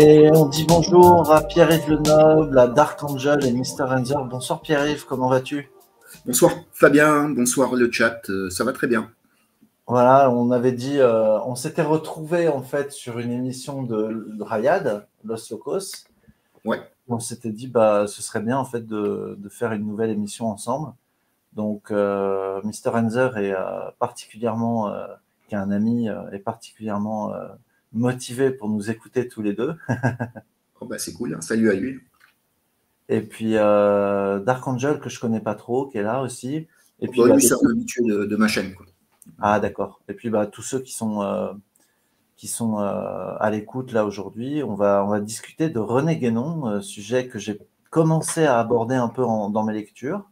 Et on dit bonjour à Pierre-Yves Lenoble, à Dark Angel et Mr. Enzer. Bonsoir Pierre-Yves, comment vas-tu? Bonsoir Fabien, bonsoir le chat, euh, ça va très bien. Voilà, on avait dit, euh, on s'était retrouvé en fait sur une émission de, de Rayad, Los Locos. Ouais. On s'était dit, bah, ce serait bien en fait de, de faire une nouvelle émission ensemble. Donc, euh, Mr. Enzer est euh, particulièrement, qui est un ami, est particulièrement motivé pour nous écouter tous les deux. Oh, bah, c'est cool, hein. salut à lui. Et puis euh, Dark Angel que je connais pas trop, qui est là aussi. Et puis Bah, bah, lui, des- c'est un habitué de, de ma chaîne. quoi. ah d'accord. Et puis bah tous ceux qui sont euh, qui sont euh, à l'écoute là aujourd'hui, on va on va discuter de René Guénon, sujet que j'ai commencé à aborder un peu en- dans mes lectures,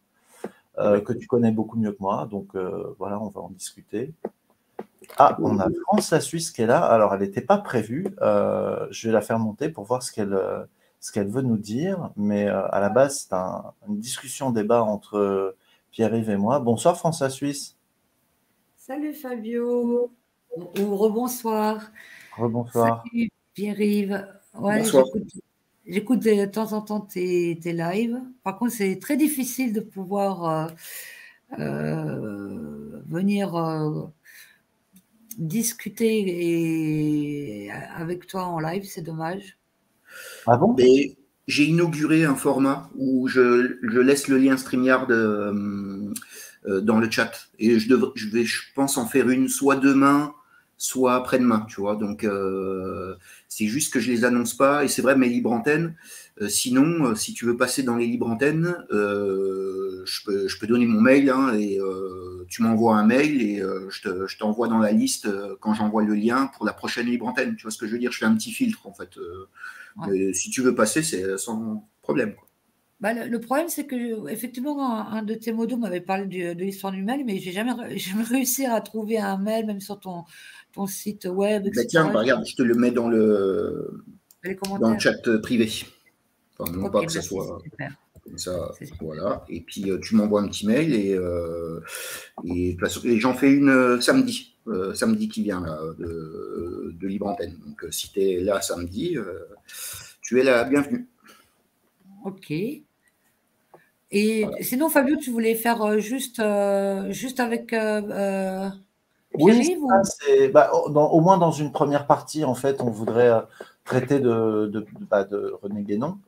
euh, que tu connais beaucoup mieux que moi. Donc euh, voilà, on va en discuter. Ah, on a France la Suisse qui est là. Alors elle n'était pas prévue. Euh, je vais la faire monter pour voir ce qu'elle euh, ce qu'elle veut nous dire. Mais euh, à la base, c'est un- une discussion débat entre Pierre-Yves et moi. Bonsoir France la Suisse. Salut Fabio, ou rebonsoir. Rebonsoir. Salut Pierre-Yves. Ouais, Bonsoir. j'écoute- J'écoute de temps en temps tes, tes lives. Par contre, c'est très difficile de pouvoir euh, euh, venir euh, discuter et, avec toi en live, c'est dommage. Ah bon? Mais j'ai inauguré un format où je, je laisse le lien StreamYard euh, euh, dans le chat. Et je, devrais, je vais, je pense, en faire une soit demain, soit après-demain, tu vois. Donc, euh, c'est juste que je les annonce pas. Et c'est vrai, mes libres antennes. Euh, sinon, euh, si tu veux passer dans les libres antennes, euh, je, peux, je peux donner mon mail hein, et tu m'envoies un mail et je te- je t'envoie dans la liste quand j'envoie le lien pour la prochaine libre antenne. Tu vois ce que je veux dire? Je fais un petit filtre en fait. Ouais. si tu veux passer, c'est sans problème. quoi. Bah, le, le problème, c'est que effectivement, un, de tes modos m'avait parlé du- de l'histoire du mail, mais j'ai jamais, jamais réussi à trouver un mail, même sur ton, ton site web, Bah, tiens, bah, regarde, je te le mets dans le, dans le chat privé. Enfin, non pas que ça soit super. comme ça. Voilà. Et puis euh, tu m'envoies un petit mail et, euh, et, j'en fais une euh, samedi, euh, samedi qui vient là, de, de Libre Antenne. Donc si tu es là samedi, euh, tu es la bienvenue. Ok. Et sinon, Fabio, tu voulais faire juste, euh, juste avec euh, Oui, ou- bah, au- dans- au moins dans une première partie, en fait, on voudrait traiter de, de, bah, de René Guénon.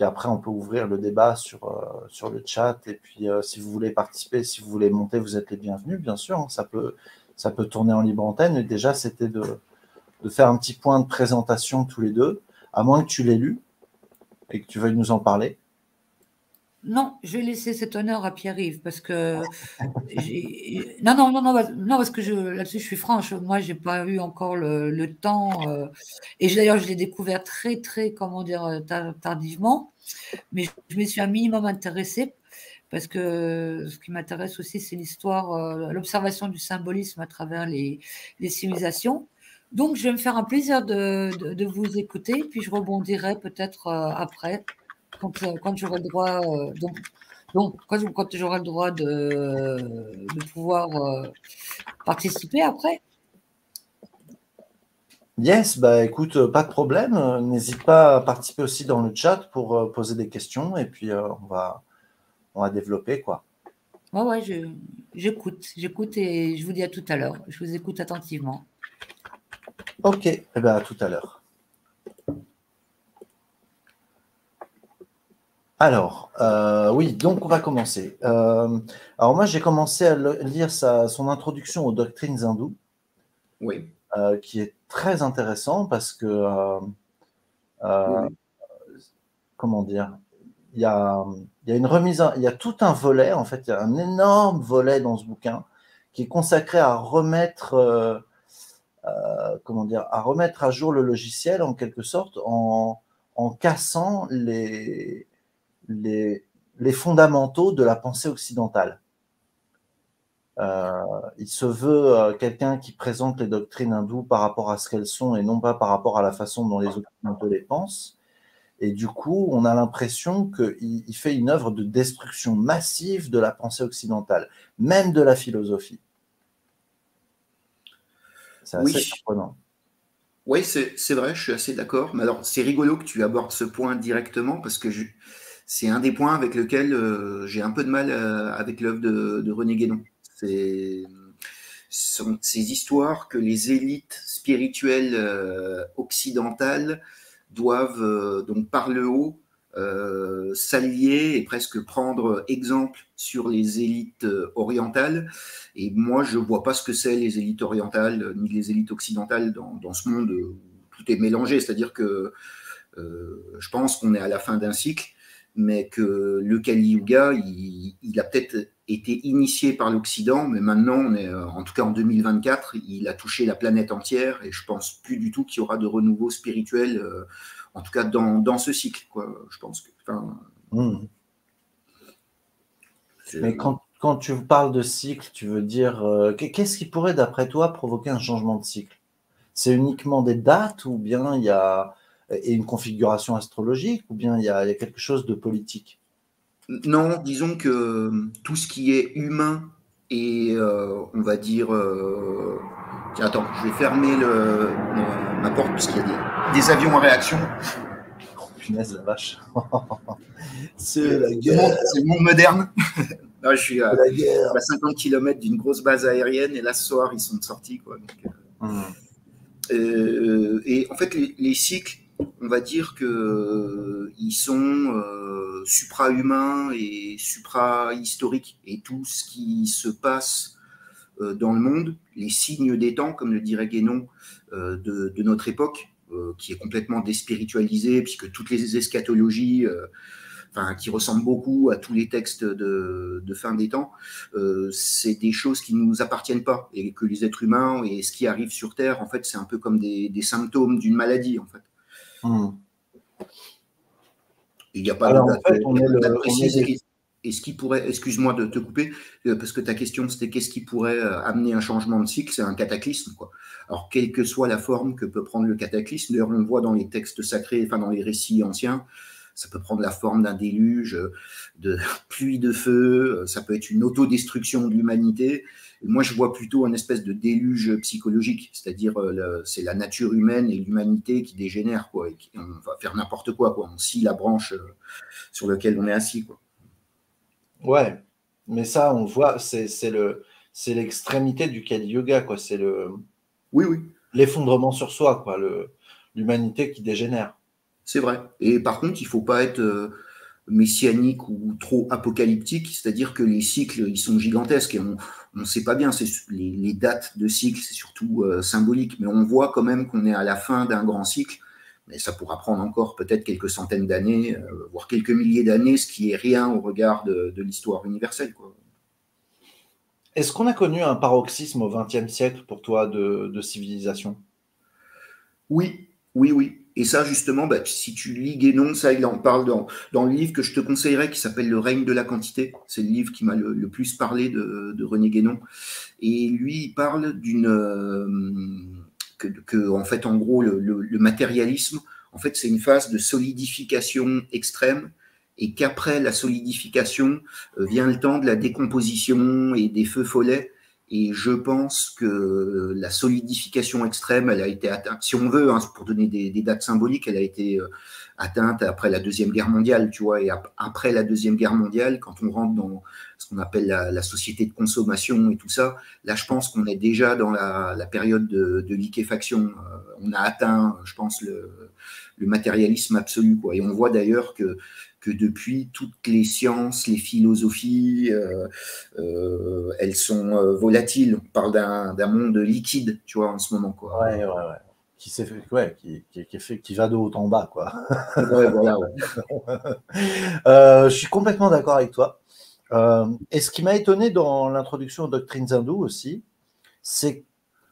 Puis après, on peut ouvrir le débat sur, euh, sur le chat. Et puis, euh, si vous voulez participer, si vous voulez monter, vous êtes les bienvenus, bien sûr. hein. ça, peut, ça peut tourner en libre antenne. Et déjà, c'était de, de faire un petit point de présentation tous les deux, à moins que tu l'aies lu et que tu veuilles nous en parler. Non, je vais laisser cet honneur à Pierre-Yves parce que non, non, non, non, non, parce que là-dessus, je suis franche. Moi, j'ai pas eu encore le, temps. euh, et d'ailleurs, je l'ai découvert très, très, comment dire, euh, tar- tardivement. Mais je, me suis un minimum intéressée parce que ce qui m'intéresse aussi, c'est l'histoire, euh, l'observation du symbolisme à travers les, civilisations. Donc, je vais me faire un plaisir de, vous écouter, puis je rebondirai peut-être après quand, euh, quand j'aurai le droit, euh, donc, donc quand, quand j'aurai le droit de, de pouvoir euh, participer après. Yes, bah écoute, pas de problème. N'hésite pas à participer aussi dans le chat pour euh, poser des questions et puis euh, on va, on va développer quoi. Ouais, ouais, j'écoute, j'écoute et je vous dis à tout à l'heure. Je vous écoute attentivement. Ok, eh ben, à tout à l'heure. Alors, euh, oui, donc on va commencer. Euh, alors moi, j'ai commencé à lire sa, son introduction aux doctrines hindoues, Oui. euh, qui est très intéressant parce que, Oui, comment dire, il y a, il y a une remise, il y a tout un volet, en fait, il y a un énorme volet dans ce bouquin qui est consacré à remettre, comment dire, à remettre à jour le logiciel en quelque sorte en, en cassant les, les, les fondamentaux de la pensée occidentale. Euh, il se veut euh, quelqu'un qui présente les doctrines hindoues par rapport à ce qu'elles sont et non pas par rapport à la façon dont les occidentaux les pensent. Et du coup, on a l'impression qu'il il fait une œuvre de destruction massive de la pensée occidentale, même de la philosophie. C'est assez Oui. surprenant. Oui, c'est vrai, je suis assez d'accord. Mais alors, c'est rigolo que tu abordes ce point directement parce que c'est un des points avec lequel euh, j'ai un peu de mal euh, avec l'œuvre de, René Guénon. C'est ces histoires que les élites spirituelles euh, occidentales doivent, donc par le haut, s'allier et presque prendre exemple sur les élites orientales. Et moi, je vois pas ce que c'est les élites orientales ni les élites occidentales dans, dans ce monde où tout est mélangé. C'est-à-dire que je pense qu'on est à la fin d'un cycle mais que le Kali Yuga, il, a peut-être été initié par l'Occident, mais maintenant, on est, euh, en tout cas en 2024, il a touché la planète entière et je pense plus du tout qu'il y aura de renouveau spirituel, euh, en tout cas dans, dans, ce cycle. Quoi. Je pense que. Mmh. Mais quand, quand, tu parles de cycle, tu veux dire euh, qu'est-ce qui pourrait, d'après toi, provoquer un changement de cycle? C'est uniquement des dates ou bien il y a et une configuration astrologique ou bien il y, a, quelque chose de politique? Non, disons que tout ce qui est humain et euh, on va dire. Euh, tiens, attends, je vais fermer le, ma porte parce qu'il y a des, avions en réaction. Oh, punaise, la vache. c'est la guerre. C'est le monde moderne. je suis à, 50 km d'une grosse base aérienne et là, ce soir, ils sont sortis. Quoi, euh, hum. et en fait, les cycles, on va dire qu'ils euh, sont euh, supra-humains et supra-historiques. Et tout ce qui se passe euh, dans le monde, les signes des temps, comme le dirait Guénon, de, notre époque, qui est complètement déspiritualisé, puisque toutes les eschatologies, enfin, qui ressemblent beaucoup à tous les textes de, fin des temps, c'est des choses qui ne nous appartiennent pas, et que les êtres humains et ce qui arrive sur Terre, en fait, c'est un peu comme des, des symptômes d'une maladie, en fait. Hmm. Il n'y a pas de Et ce qui pourrait, excuse-moi de te couper, euh, parce que ta question c'était qu'est-ce qui pourrait euh, amener un changement de cycle, c'est un cataclysme. Quoi. Alors, quelle que soit la forme que peut prendre le cataclysme, d'ailleurs, on le voit dans les textes sacrés, enfin dans les récits anciens, ça peut prendre la forme d'un déluge, de pluie de feu, ça peut être une autodestruction de l'humanité, moi, je vois plutôt un espèce de déluge psychologique, c'est-à-dire euh, c'est la nature humaine et l'humanité qui dégénère, quoi. Et on va faire n'importe quoi, quoi. On scie la branche euh, sur laquelle on est assis, quoi. Ouais, mais ça, on voit, c'est le, c'est l'extrémité du Kali Yoga, quoi. C'est le, oui, oui, l'effondrement sur soi, quoi. L'humanité qui dégénère. C'est vrai. Et par contre, il faut pas être euh, messianique ou trop apocalyptique, c'est-à-dire que les cycles, ils sont gigantesques et on ne sait pas bien, les, les, dates de cycle, c'est surtout euh, symbolique, mais on voit quand même qu'on est à la fin d'un grand cycle, mais ça pourra prendre encore peut-être quelques centaines d'années, euh, voire quelques milliers d'années, ce qui est rien au regard de, l'histoire universelle. Est-ce qu'on a connu un paroxysme au XXe siècle pour toi de, de civilisation? Oui, oui, oui. Et ça, justement, bah, si tu lis Guénon, ça, il en parle dans, dans le livre que je te conseillerais, qui s'appelle Le règne de la quantité. C'est le livre qui m'a le, plus parlé de, de, René Guénon. Et lui, il parle d'une. Euh, que, en fait, en gros, le, matérialisme, en fait, c'est une phase de solidification extrême. Et qu'après la solidification euh, vient le temps de la décomposition et des feux follets et je pense que la solidification extrême, elle a été atteinte, si on veut, hein, pour donner des, dates symboliques, elle a été euh, atteinte après la Deuxième Guerre mondiale, tu vois. Et après la Deuxième Guerre mondiale, quand on rentre dans ce qu'on appelle la, société de consommation et tout ça, là, je pense qu'on est déjà dans la, période de, liquéfaction. Euh, on a atteint, je pense, le, le matérialisme absolu, quoi. Et on voit d'ailleurs que que depuis toutes les sciences, les philosophies, euh, euh, elles sont euh, volatiles. On parle d'un monde liquide, tu vois, en ce moment. Quoi. Ouais, ouais, ouais. Qui, ouais, qui, qui, fait, qui va de haut en bas, quoi. ouais, voilà, je suis complètement d'accord avec toi. et ce qui m'a étonné dans l'introduction aux doctrines hindoues aussi, c'est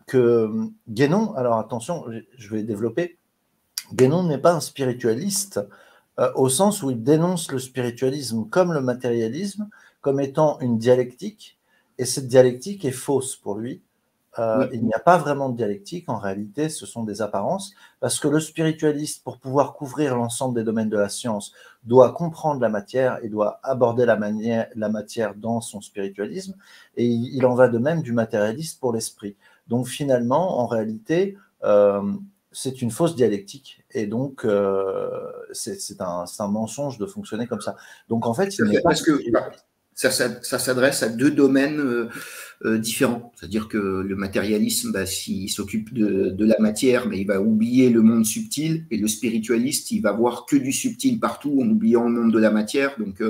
que Guénon, alors attention, je vais développer, Guénon n'est pas un spiritualiste euh, au sens où il dénonce le spiritualisme comme le matérialisme, comme étant une dialectique, et cette dialectique est fausse pour lui. Euh, il n'y a pas vraiment de dialectique, en réalité, ce sont des apparences, parce que le spiritualiste, pour pouvoir couvrir l'ensemble des domaines de la science, doit comprendre la matière et doit aborder la, la matière dans son spiritualisme, et il en va de même du matérialiste pour l'esprit. Donc finalement, en réalité, euh, c'est une fausse dialectique. Et donc, euh, c'est un, un, mensonge de fonctionner comme ça. Donc, en fait, il Parce que ça, ça, s'adresse à deux domaines euh, euh, différents. C'est-à-dire que le matérialisme, bah, s'il s'occupe de, de, la matière, mais il va oublier le monde subtil. Et le spiritualiste, il va voir que du subtil partout en oubliant le monde de la matière. Donc,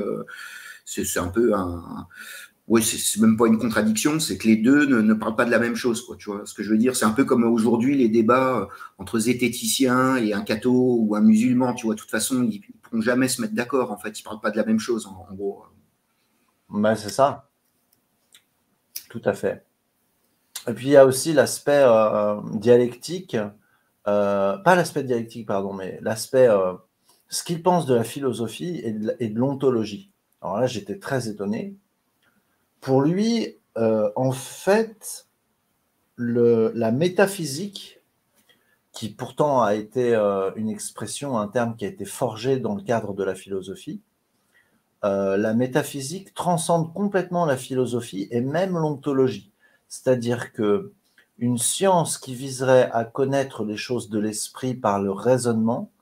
c'est un peu un oui, c'est même pas une contradiction, c'est que les deux ne, parlent pas de la même chose, quoi. Tu vois ce que je veux dire C'est un peu comme aujourd'hui les débats euh, entre zététiciens et un catho ou un musulman. Tu vois, de toute façon, ils, ne pourront jamais se mettre d'accord. En fait, ils parlent pas de la même chose, en, gros. Ben, c'est ça. Tout à fait. Et puis il y a aussi l'aspect euh, dialectique, euh, pas l'aspect dialectique, pardon, mais l'aspect, ce qu'ils pensent de la philosophie et de l'ontologie. Alors là, j'étais très étonné pour lui, euh, en fait, la métaphysique, qui pourtant a été euh, une expression, un terme qui a été forgé dans le cadre de la philosophie, euh, la métaphysique transcende complètement la philosophie et même l'ontologie. C'est-à-dire que une science qui viserait à connaître les choses de l'esprit par le raisonnement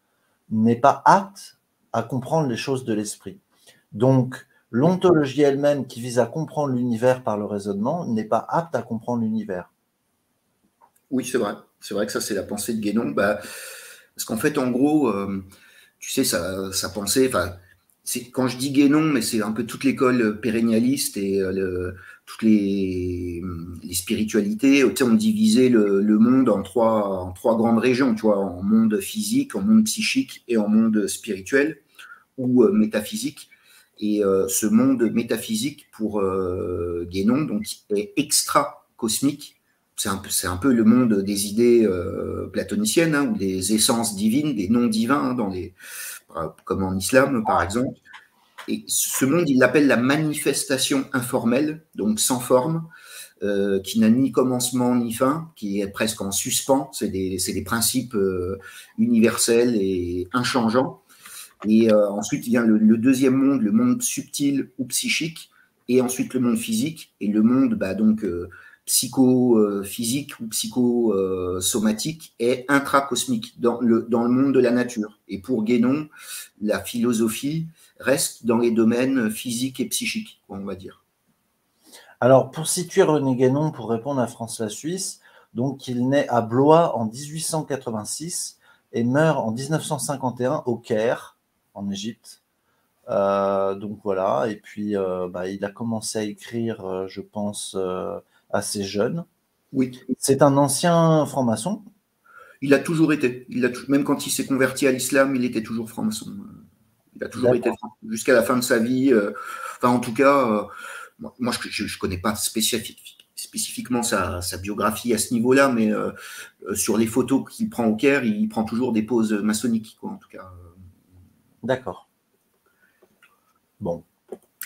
n'est pas apte à comprendre les choses de l'esprit. Donc, L'ontologie elle-même, qui vise à comprendre l'univers par le raisonnement, n'est pas apte à comprendre l'univers. Oui, c'est vrai. C'est vrai que ça, c'est la pensée de Guénon. Bah, parce qu'en fait, en gros, euh, tu sais, sa, pensée, enfin, quand je dis Guénon, mais c'est un peu toute l'école pérennialiste et euh, toutes les, spiritualités. Tu sais, on divisait le, le, monde en trois, en trois grandes régions, tu vois, en monde physique, en monde psychique et en monde spirituel ou euh, métaphysique. Et euh, ce monde métaphysique pour euh, Guénon donc, est extra-cosmique. C'est un, peu, le monde des idées euh, platoniciennes, hein, ou des essences divines, des noms divins, hein, comme en islam par exemple. Et ce monde, il l'appelle la manifestation informelle, donc sans forme, qui n'a ni commencement ni fin, qui est presque en suspens. C'est des, principes universels et inchangeants. Et euh, ensuite vient le, deuxième monde, le monde subtil ou psychique, et ensuite le monde physique, et le monde bah, donc euh, psychophysique ou psychosomatique est intracosmique dans le, dans le monde de la nature. Et pour Guénon, la philosophie reste dans les domaines physiques et psychiques, on va dire. Alors, pour situer René Guénon, pour répondre à François Suisse, donc il naît à Blois en 1886 et meurt en 1951 au Caire en Égypte. Euh, donc voilà, et puis euh, bah, il a commencé à écrire, euh, je pense, assez jeune. Oui. C'est un ancien franc-maçon Il a toujours été. Il a même quand il s'est converti à l'islam, il était toujours franc-maçon. Il a toujours été jusqu'à la fin de sa vie. enfin, en tout cas, moi, je ne connais pas spécifiquement sa, biographie à ce niveau-là, mais sur les photos qu'il prend au Caire, il prend toujours des poses maçonniques, quoi, en tout cas. D'accord. Bon.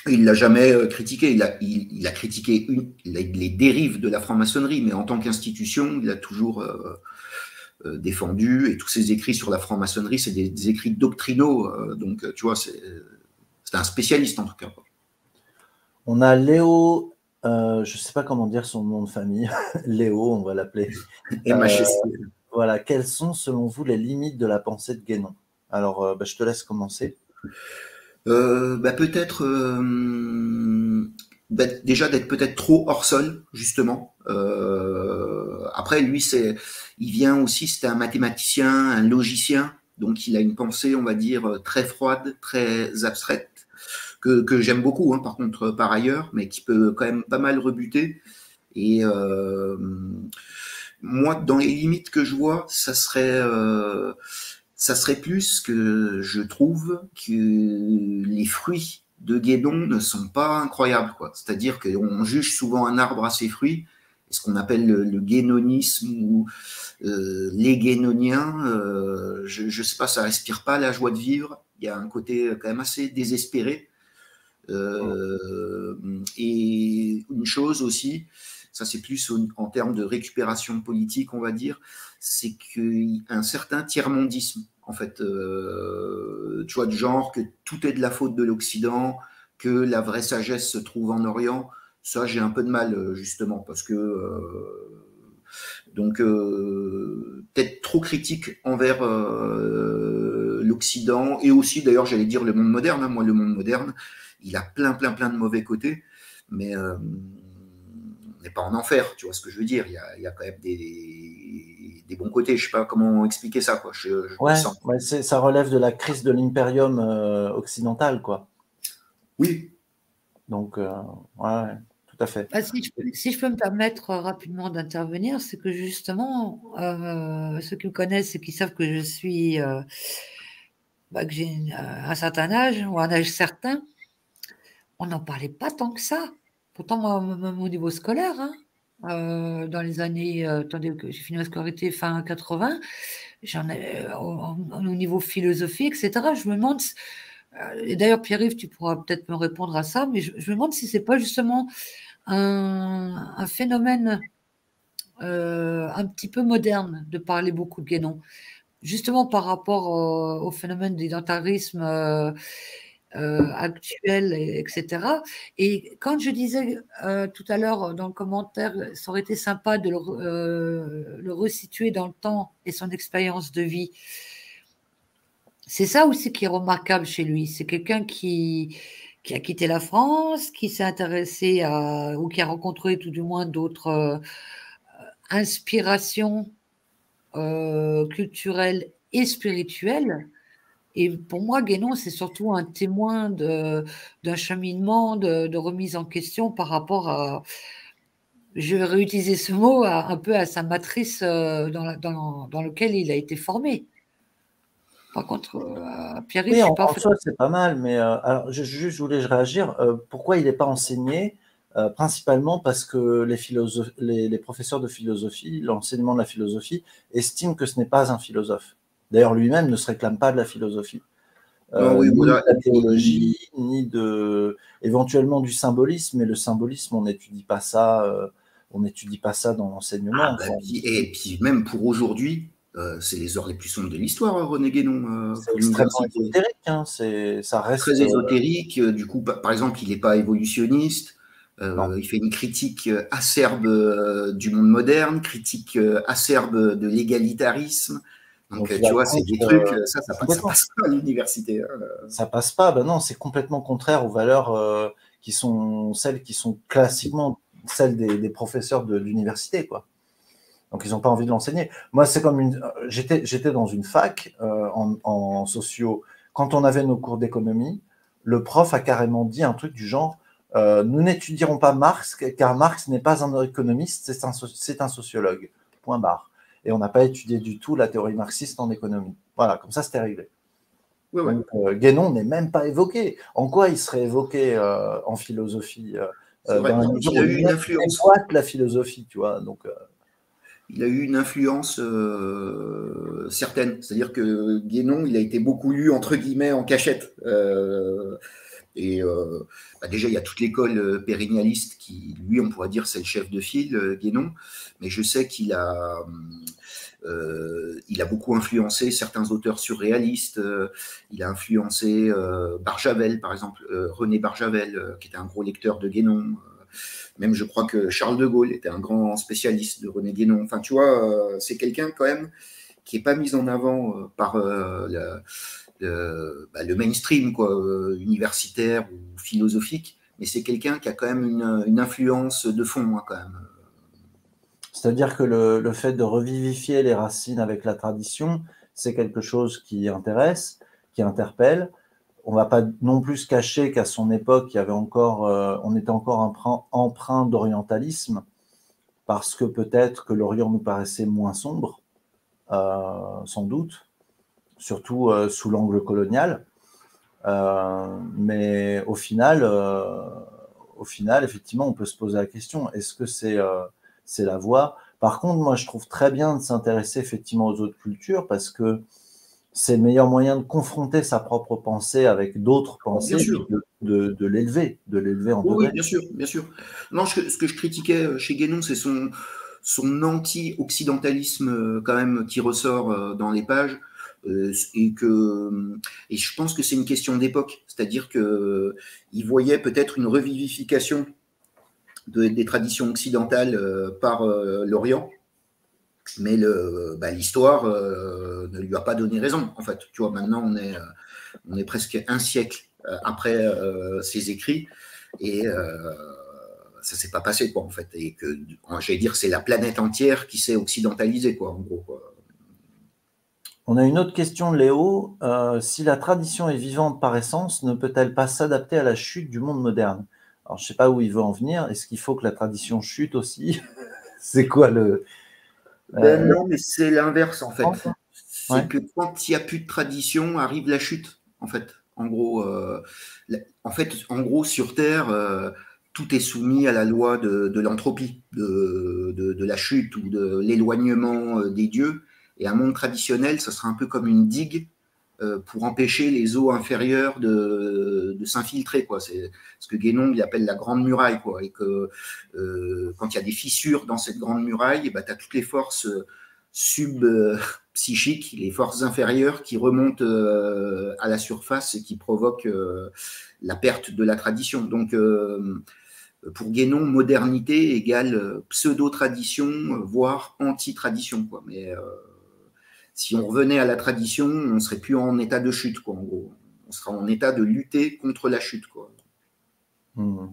Il l'a jamais euh, critiqué. Il a, il, a critiqué une, les, dérives de la franc-maçonnerie, mais en tant qu'institution, il a toujours euh, euh, défendu. Et tous ses écrits sur la franc-maçonnerie, c'est des, écrits doctrinaux. donc, tu vois, c'est un spécialiste en tout cas. On a Léo, je ne sais pas comment dire son nom de famille. Léo, on va l'appeler. voilà. Quelles sont, selon vous, les limites de la pensée de Guénon? Alors, euh, bah, je te laisse commencer. Euh, bah, peut-être euh, déjà d'être peut-être trop hors sol, justement. après, lui, c'est, il vient aussi, c'était un mathématicien, un logicien, donc il a une pensée, on va dire, très froide, très abstraite, que, j'aime beaucoup, hein, par contre, par ailleurs, mais qui peut quand même pas mal rebuter. Et moi, dans les limites que je vois, ça serait ça serait plus que je trouve que les fruits de Guédon ne sont pas incroyables. C'est-à-dire qu'on juge souvent un arbre à ses fruits, ce qu'on appelle le, le, guénonisme ou euh, les guénoniens, euh, je ne sais pas, ça respire pas la joie de vivre. Il y a un côté quand même assez désespéré. Euh, et une chose aussi, ça c'est plus en termes de récupération politique, on va dire, c'est qu'un certain tiers-mondisme, en fait, euh, tu vois, du genre que tout est de la faute de l'Occident, que la vraie sagesse se trouve en Orient, ça j'ai un peu de mal, justement, parce que, euh, Donc peut-être trop critique envers l'Occident et aussi d'ailleurs j'allais dire le monde moderne. Hein. Moi le monde moderne, il a plein plein plein de mauvais côtés, mais n'est pas en enfer, tu vois ce que je veux dire. Il y a, il y a quand même des, des, bons côtés. Je sais pas comment expliquer ça. Quoi. Je, ouais, ouais ça relève de la crise de l'impérium euh, occidental, quoi. Oui. Donc, euh, ouais, tout à fait. Ah, si, je, si, je, peux me permettre rapidement d'intervenir, c'est que justement, euh, ceux qui me connaissent et qui savent que je suis, euh, bah, que j'ai un certain âge ou un âge certain, on n'en parlait pas tant que ça. Pourtant, même au niveau scolaire, hein, euh, dans les années, euh, attendez, j'ai fini ma scolarité fin 80, j'en ai, euh, au, niveau philosophie, etc. Je me demande, et d'ailleurs, Pierre-Yves, tu pourras peut-être me répondre à ça, mais je, me demande si c'est pas justement un, phénomène un petit peu moderne de parler beaucoup de Guénon, justement par rapport au, phénomène d'identarisme euh, actuel, etc. Et quand je disais euh, tout à l'heure dans le commentaire, ça aurait été sympa de le, euh, resituer dans le temps et son expérience de vie. C'est ça aussi qui est remarquable chez lui. C'est quelqu'un qui, qui a quitté la France, qui s'est intéressé à, ou qui a rencontré tout du moins d'autres inspirations culturelles et spirituelles et pour moi, Guénon, c'est surtout un témoin d'un cheminement, de, remise en question par rapport à, je vais réutiliser ce mot, un peu à sa matrice euh, dans, dans, dans lequel il a été formé. Par contre, euh, Pierre, oui, je pas en c'est pas mal, mais euh, alors, je, juste voulais réagir. pourquoi il n'est pas enseigné Principalement parce que les, les, les professeurs de philosophie, l'enseignement de la philosophie, estiment que ce n'est pas un philosophe. D'ailleurs, lui-même ne se réclame pas de la philosophie. Euh, ni de la théologie, ni de éventuellement du symbolisme, mais le symbolisme, on n'étudie pas ça, euh, on n'étudie pas ça dans l'enseignement. Ah, bah, et puis même pour aujourd'hui, euh, c'est les heures les plus sombres de l'histoire, hein, René Guénon. c'est extrêmement ésotérique, hein, ça reste très ésotérique. du coup, par exemple, il n'est pas évolutionniste. il fait une critique acerbe du monde moderne, critique acerbe de l'égalitarisme, donc, tu vois, c'est des trucs, euh, ça, ça, passe, passe pas à l'université. Hein. Ça passe pas, ben non, c'est complètement contraire aux valeurs euh, qui sont celles qui sont classiquement celles des, professeurs de l'université, quoi. Donc, ils n'ont pas envie de l'enseigner. Moi, c'est comme une. J'étais, j'étais dans une fac euh, en, en sociaux. Quand on avait nos cours d'économie, le prof a carrément dit un truc du genre Nous n'étudierons pas Marx, car Marx n'est pas un économiste, c'est un, c'est un sociologue. Point barre et on n'a pas étudié du tout la théorie marxiste en économie. Voilà, comme ça, c'était réglé. Donc, euh, Guénon n'est même pas évoqué. En quoi il serait évoqué euh, en philosophie euh, Il a eu une influence. la philosophie, tu vois. Donc, il a eu une influence certaine. C'est-à-dire que Guénon, il a été beaucoup lu entre guillemets en cachette. Et euh, bah déjà, il y a toute l'école euh, pérignaliste qui, lui, on pourrait dire, c'est le chef de file, euh, Guénon. Mais je sais qu'il a, a beaucoup influencé certains auteurs surréalistes. il a influencé Barjavel, par exemple, René Barjavel, qui était un gros lecteur de Guénon. même, je crois que Charles de Gaulle était un grand spécialiste de René Guénon. Enfin, tu vois, c'est quelqu'un quand même qui n'est pas mis en avant par la, bah, le mainstream quoi, euh, universitaire ou philosophique, mais c'est quelqu'un qui a quand même une, influence de fond hein, quand même. C'est-à-dire que le, fait de revivifier les racines avec la tradition, c'est quelque chose qui intéresse, qui interpelle. On ne va pas non plus cacher qu'à son époque, encore, euh, on était encore emprunt, emprunt d'orientalisme, parce que peut-être que l'Orient nous paraissait moins sombre, euh, sans doute surtout euh, sous l'angle colonial. Euh, mais au final, euh, au final, effectivement, on peut se poser la question est-ce que c'est c'est la voie? Par contre, moi, je trouve très bien de s'intéresser effectivement aux autres cultures parce que c'est le meilleur moyen de confronter sa propre pensée avec d'autres pensées, de, l'élever, de l'élever en oui, bien sûr, bien sûr. Non, ce que je critiquais chez Guénon, c'est son, son anti-occidentalisme quand même qui ressort dans les pages. Euh, et que et je pense que c'est une question d'époque, c'est-à-dire que il voyait peut-être une revivification de, des traditions occidentales euh, par euh, l'Orient mais bah, l'histoire ne lui a pas donné raison. En fait, tu vois, maintenant on est, on est presque un siècle après ses écrits et ça s'est pas passé quoi en fait et que j'allais dire c'est la planète entière qui s'est occidentalisée quoi en gros. On a une autre question de Léo. Euh, si la tradition est vivante par essence, ne peut-elle pas s'adapter à la chute du monde moderne? Alors, je ne sais pas où il veut en venir. Est-ce qu'il faut que la tradition chute aussi? C'est quoi le. Ben euh, non, mais c'est l'inverse en fait. C'est que quand il n'y a plus de tradition, arrive la chute en fait. En gros, euh, en fait, en gros sur Terre, tout est soumis à la loi de, l'entropie, de, de, la chute ou de l'éloignement des dieux. Et un monde traditionnel, ce sera un peu comme une digue euh, pour empêcher les eaux inférieures de, s'infiltrer. C'est ce que Guénon appelle la grande muraille. Quoi. Et que euh, quand il y a des fissures dans cette grande muraille, bah, tu as toutes les forces euh, sub-psychiques, les forces inférieures qui remontent à la surface et qui provoquent la perte de la tradition. Donc, pour Guénon, modernité égale pseudo-tradition, voire anti-tradition. Quoi. Mais si on revenait à la tradition, on ne serait plus en état de chute, quoi, en gros. On serait en état de lutter contre la chute, quoi. Hmm.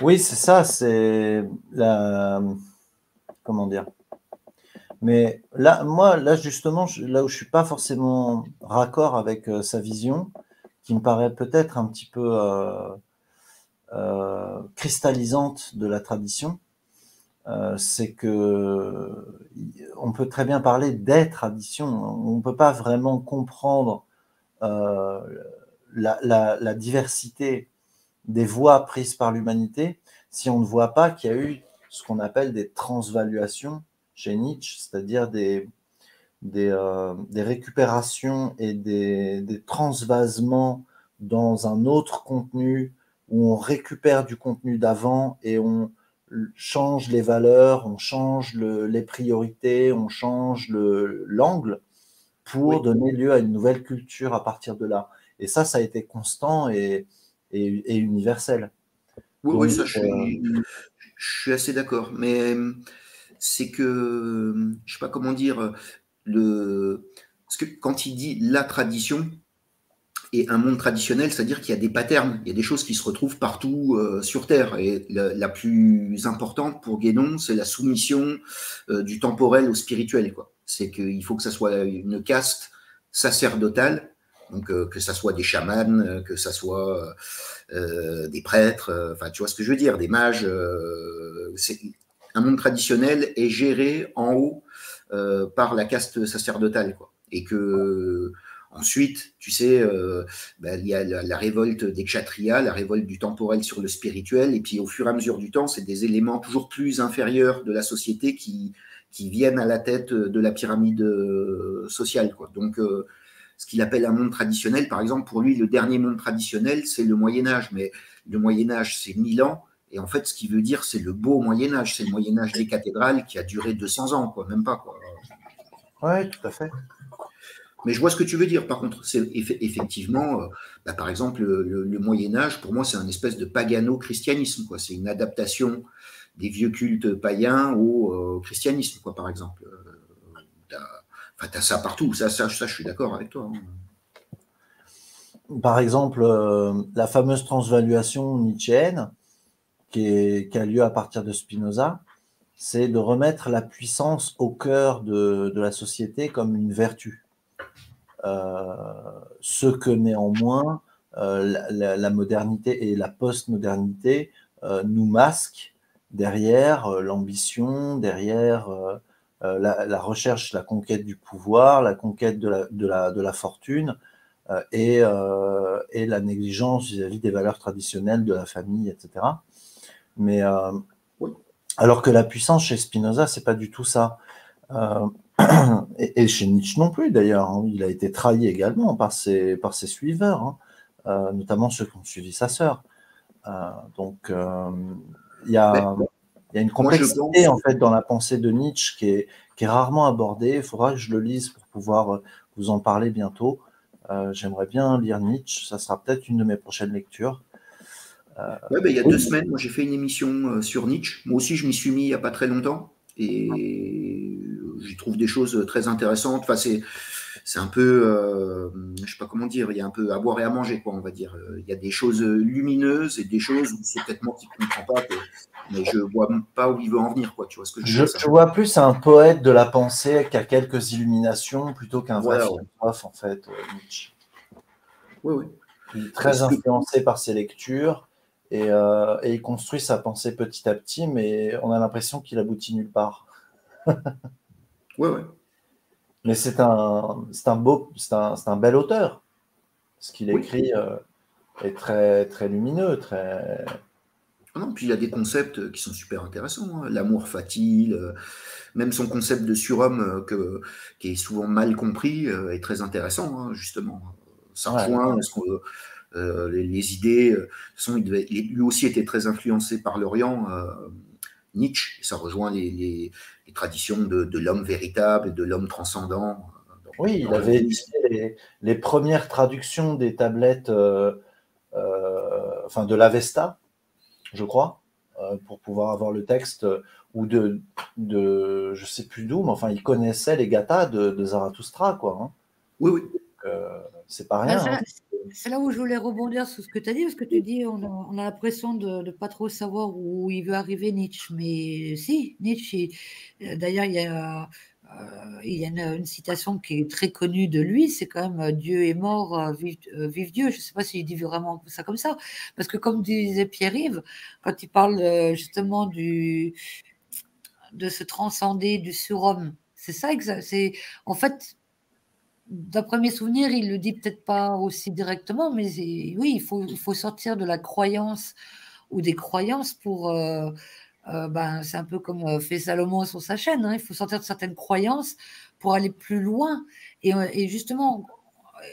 Oui, c'est ça, c'est la. Comment dire Mais là, moi, là, justement, là où je ne suis pas forcément raccord avec euh, sa vision, qui me paraît peut-être un petit peu euh, euh, cristallisante de la tradition, euh, c'est que on peut très bien parler des traditions. On ne peut pas vraiment comprendre euh, la, diversité des voies prises par l'humanité si on ne voit pas qu'il y a eu ce qu'on appelle des transvaluations chez Nietzsche, c'est-à-dire des, des, euh, récupérations et des, des transvasements dans un autre contenu où on récupère du contenu d'avant et on, change les valeurs, on change les priorités, on change l'angle pour donner lieu à une nouvelle culture à partir de là. Et ça, ça a été constant et, et, universel. Oui, ça, euh, je suis, assez d'accord. Mais c'est que, je ne sais pas comment dire, le, parce que quand il dit la tradition, et un monde traditionnel, c'est-à-dire qu'il y a des patterns, il y a des choses qui se retrouvent partout euh, sur Terre. Et la, plus importante pour Guénon, c'est la soumission euh, du temporel au spirituel. C'est qu'il faut que ça soit une caste sacerdotale, donc euh, que ça soit des chamans, que ça soit des prêtres, enfin tu vois ce que je veux dire, des mages. un monde traditionnel est géré en haut par la caste sacerdotale. Quoi. Et que Ensuite, tu sais, euh, ben, il y a la, révolte des kshatriyas, la révolte du temporel sur le spirituel, et puis au fur et à mesure du temps, c'est des éléments toujours plus inférieurs de la société qui, viennent à la tête de la pyramide euh, sociale. Donc, euh, ce qu'il appelle un monde traditionnel, par exemple, pour lui, le dernier monde traditionnel, c'est le Moyen Âge, mais le Moyen Âge, c'est 1000 ans, et en fait, ce qu'il veut dire, c'est le beau Moyen Âge, c'est le Moyen Âge des cathédrales qui a duré 200 ans, quoi, même pas. Quoi. Ouais, tout à fait. Mais je vois ce que tu veux dire. Par contre, c'est effectivement, euh, bah, par exemple, le, Moyen Âge, pour moi, c'est un espèce de pagano-christianisme. C'est une adaptation des vieux cultes païens au euh, christianisme, par exemple. Euh, tu as, ça partout. Ça, ça, je suis d'accord avec toi. Hein. Par exemple, la fameuse transvaluation nietzschéenne, qui, a lieu à partir de Spinoza, c'est de remettre la puissance au cœur de la société comme une vertu. Euh, ce que néanmoins euh, la, modernité et la post-modernité euh, nous masquent derrière l'ambition, derrière la, recherche, la conquête du pouvoir, la conquête de la, de la, de la fortune et, et, la négligence vis-à-vis des valeurs traditionnelles de la famille, etc. Mais alors que la puissance chez Spinoza, c'est pas du tout ça. et, chez Nietzsche non plus d'ailleurs, hein. il a été trahi également par ses, par ses suiveurs, hein. euh, notamment ceux qui ont suivi sa sœur. Euh, donc euh, il y, a, y, a une complexité en fait dans la pensée de Nietzsche qui est, qui est rarement abordée. Il faudra que je le lise pour pouvoir vous en parler bientôt. J'aimerais bien lire Nietzsche, ça sera peut-être une de mes prochaines lectures. Ouais, ben, il y a deux semaines, moi j'ai fait une émission sur Nietzsche. Moi aussi, je m'y suis mis il n'y a pas très longtemps. Et j'y trouve des choses très intéressantes. Enfin, c'est c'est un peu, euh, je sais pas comment dire, il y a un peu à boire et à manger, quoi, on va dire. Il y a des choses lumineuses et des choses où c'est peut-être moi qui ne comprends pas, mais je vois pas où il veut en venir, quoi. Tu vois ce que je, je, vois plus un poète de la pensée qui a quelques illuminations plutôt qu'un vrai philosophe, en fait, euh, Nietzsche. Oui, oui. Il est très influencé par ses lectures et, euh, et, il construit sa pensée petit à petit, mais on a l'impression qu'il aboutit nulle part. oui, oui. Mais c'est un, un beau, c'est un, un, bel auteur. Ce qu'il écrit euh, est très, très lumineux, très. Ah non, puis il y a des concepts qui sont super intéressants. Hein. L'amour fatile, euh, même son concept de surhomme que, qui est souvent mal compris est très intéressant, hein, justement. Ça rejoint les, idées. Sont, il lui aussi était très influencé par l'Orient, Nietzsche. Ça rejoint les, les traditions de, l'homme véritable, de l'homme transcendant. Oui, il avait les, les, premières traductions des tablettes, euh, euh, enfin de l'Avesta, je crois, euh, pour pouvoir avoir le texte, ou de, de je sais plus d'où, mais enfin, il connaissait les gathas de, Zarathustra, quoi. Hein. Oui, oui. c'est pas rien. Hein. C'est là où je voulais rebondir sur ce que tu as dit, parce que tu dis on a, a l'impression de ne pas trop savoir où il veut arriver Nietzsche. Mais si, Nietzsche, euh, d'ailleurs, il y a, euh, une, citation qui est très connue de lui, c'est quand même euh, Dieu est mort, vive, Dieu. Je ne sais pas s'il dit vraiment ça comme ça, parce que comme disait Pierre-Yves, quand il parle justement de se transcender du surhomme, c'est ça, c'est en fait d'après mes souvenirs, il le dit peut-être pas aussi directement, mais oui, il faut, sortir de la croyance ou des croyances pour. Euh, euh, ben, c'est un peu comme euh, fait Salomon sur sa chaîne. Hein, il faut sortir de certaines croyances pour aller plus loin. Et justement,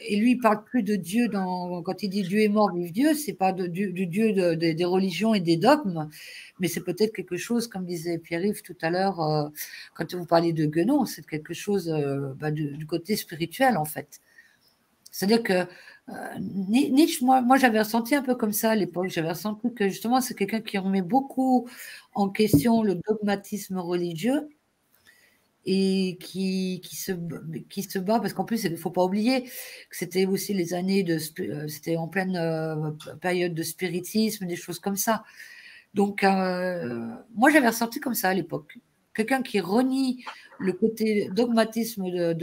et lui, il parle plus de Dieu quand il dit Dieu est mort, vive Dieu, c'est pas de, du, Dieu des religions et des dogmes, mais c'est peut-être quelque chose, comme disait Pierre-Yves tout à l'heure, euh, quand vous parliez de Guénon, c'est quelque chose euh, bah, du, côté spirituel, en fait. C'est-à-dire que euh, Nietzsche, moi, moi j'avais ressenti un peu comme ça à l'époque, j'avais ressenti que justement, c'est quelqu'un qui remet beaucoup en question le dogmatisme religieux et qui, qui, se, qui se bat, parce qu'en plus, il ne faut pas oublier que c'était aussi les années de. Euh, c'était en pleine euh, période de spiritisme, des choses comme ça. Donc, euh, moi, j'avais ressenti comme ça à l'époque. Quelqu'un qui renie le côté dogmatisme de,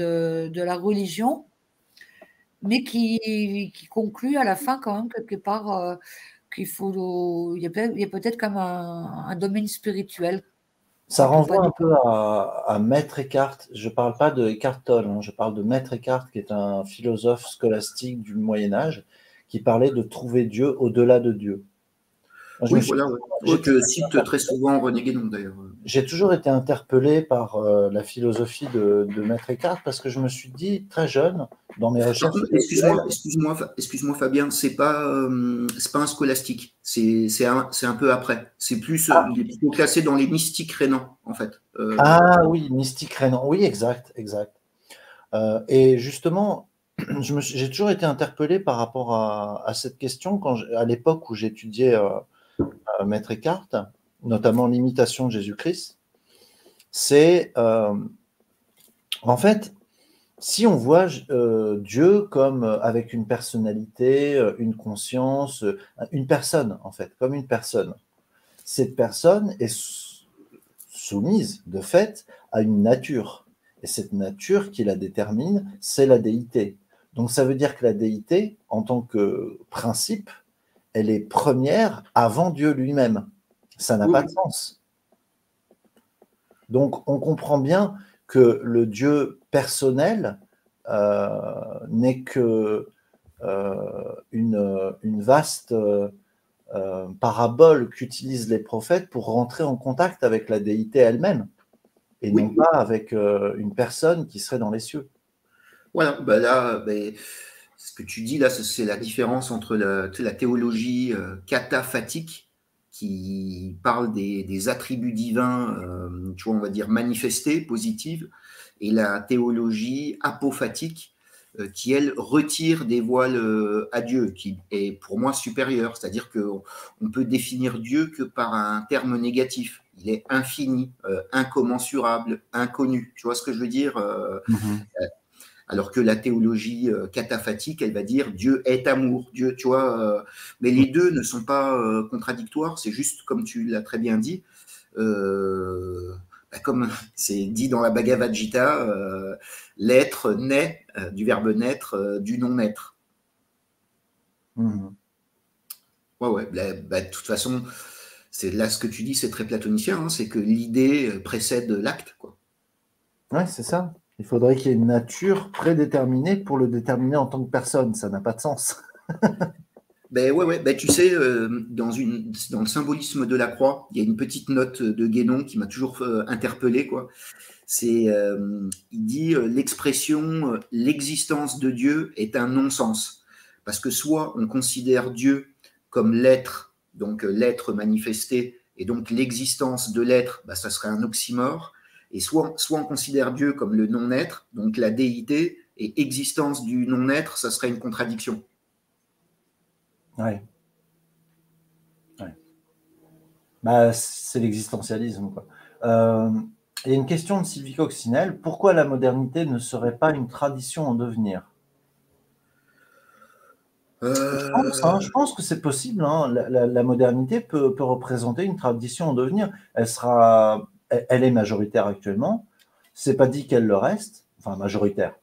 de, la religion, mais qui, qui, conclut à la fin, quand même, quelque part, qu'il faut. Il y a peut-être comme un, un domaine spirituel ça renvoie un peu à, Maître Eckhart. Je ne parle pas de Eckhart Tolle, hein. je parle de Maître Eckhart, qui est un philosophe scolastique du Moyen Âge, qui parlait de trouver Dieu au-delà de Dieu. oui, voilà, ouais. que cite très souvent René Guénon d'ailleurs. J'ai toujours été interpellé par euh, la philosophie de, Maître Eckhart parce que je me suis dit très jeune dans mes recherches. Excuse-moi, excuse-moi, excuse-moi, Fabien, c'est pas euh, pas un scolastique, c'est un, un peu après. C'est plus ah. il est plutôt classé dans les mystiques rénants en fait. Euh, ah oui, mystiques rénants, oui, exact, exact. et justement, j'ai toujours été interpellé par rapport à, à cette question quand à l'époque où j'étudiais Maître Eckhart notamment l'imitation de Jésus-Christ, c'est euh, en fait, si on voit euh, Dieu comme euh, avec une personnalité, une conscience, une personne, en fait, comme une personne, cette personne est soumise de fait à une nature. Et cette nature qui la détermine, c'est la déité. Donc ça veut dire que la déité, en tant que principe, elle est première avant Dieu lui-même. Ça n'a pas de sens. Donc on comprend bien que le Dieu personnel euh, n'est que euh, une, vaste euh, parabole qu'utilisent les prophètes pour rentrer en contact avec la déité elle-même, et non pas avec une personne qui serait dans les cieux. Voilà, bah là, ben, ce que tu dis là, c'est la différence entre la, la théologie cataphatique qui parle des, attributs divins, euh, tu vois, on va dire manifestés, positifs, et la théologie apophatique, euh, qui, elle, retire des voiles euh, à Dieu, qui est pour moi supérieure. C'est-à-dire qu'on ne peut définir Dieu que par un terme négatif. il est infini, incommensurable, inconnu. Tu vois ce que je veux dire mm-hmm. Alors que la théologie cataphatique, elle va dire Dieu est amour, Dieu, tu vois. mais les deux ne sont pas contradictoires, c'est juste comme tu l'as très bien dit. Bah, comme c'est dit dans la Bhagavad Gita, l'être naît du verbe naître, du non-être. Mhm. Ouais, ouais. Bah, bah, de toute façon, c'est là ce que tu dis, c'est très platonicien, hein, c'est que l'idée euh, précède l'acte. Quoi. Ouais, c'est ça. Il faudrait qu'il y ait une nature prédéterminée pour le déterminer en tant que personne. Ça n'a pas de sens. ben ouais, ouais. Ben, tu sais, euh, dans, une, dans le symbolisme de la croix, il y a une petite note de Guénon qui m'a toujours euh, interpellé. Quoi. C'est, il dit l'expression l'existence de Dieu est un non-sens. Parce que soit on considère Dieu comme l'être, donc euh, l'être manifesté, et donc l'existence de l'être, bah, ça serait un oxymore, et soit, soit on considère Dieu comme le non-être, donc la déité, et existence du non-être, ça serait une contradiction. Ouais. Bah, c'est l'existentialisme. Euh, il y a une question de Sylvie Coccinelle. Pourquoi la modernité ne serait pas une tradition en devenir? Euh, hein, je, pense, que c'est possible. Hein. La, modernité peut, représenter une tradition en devenir. Elle sera, elle, est majoritaire actuellement. C'est pas dit qu'elle le reste. Enfin, majoritaire.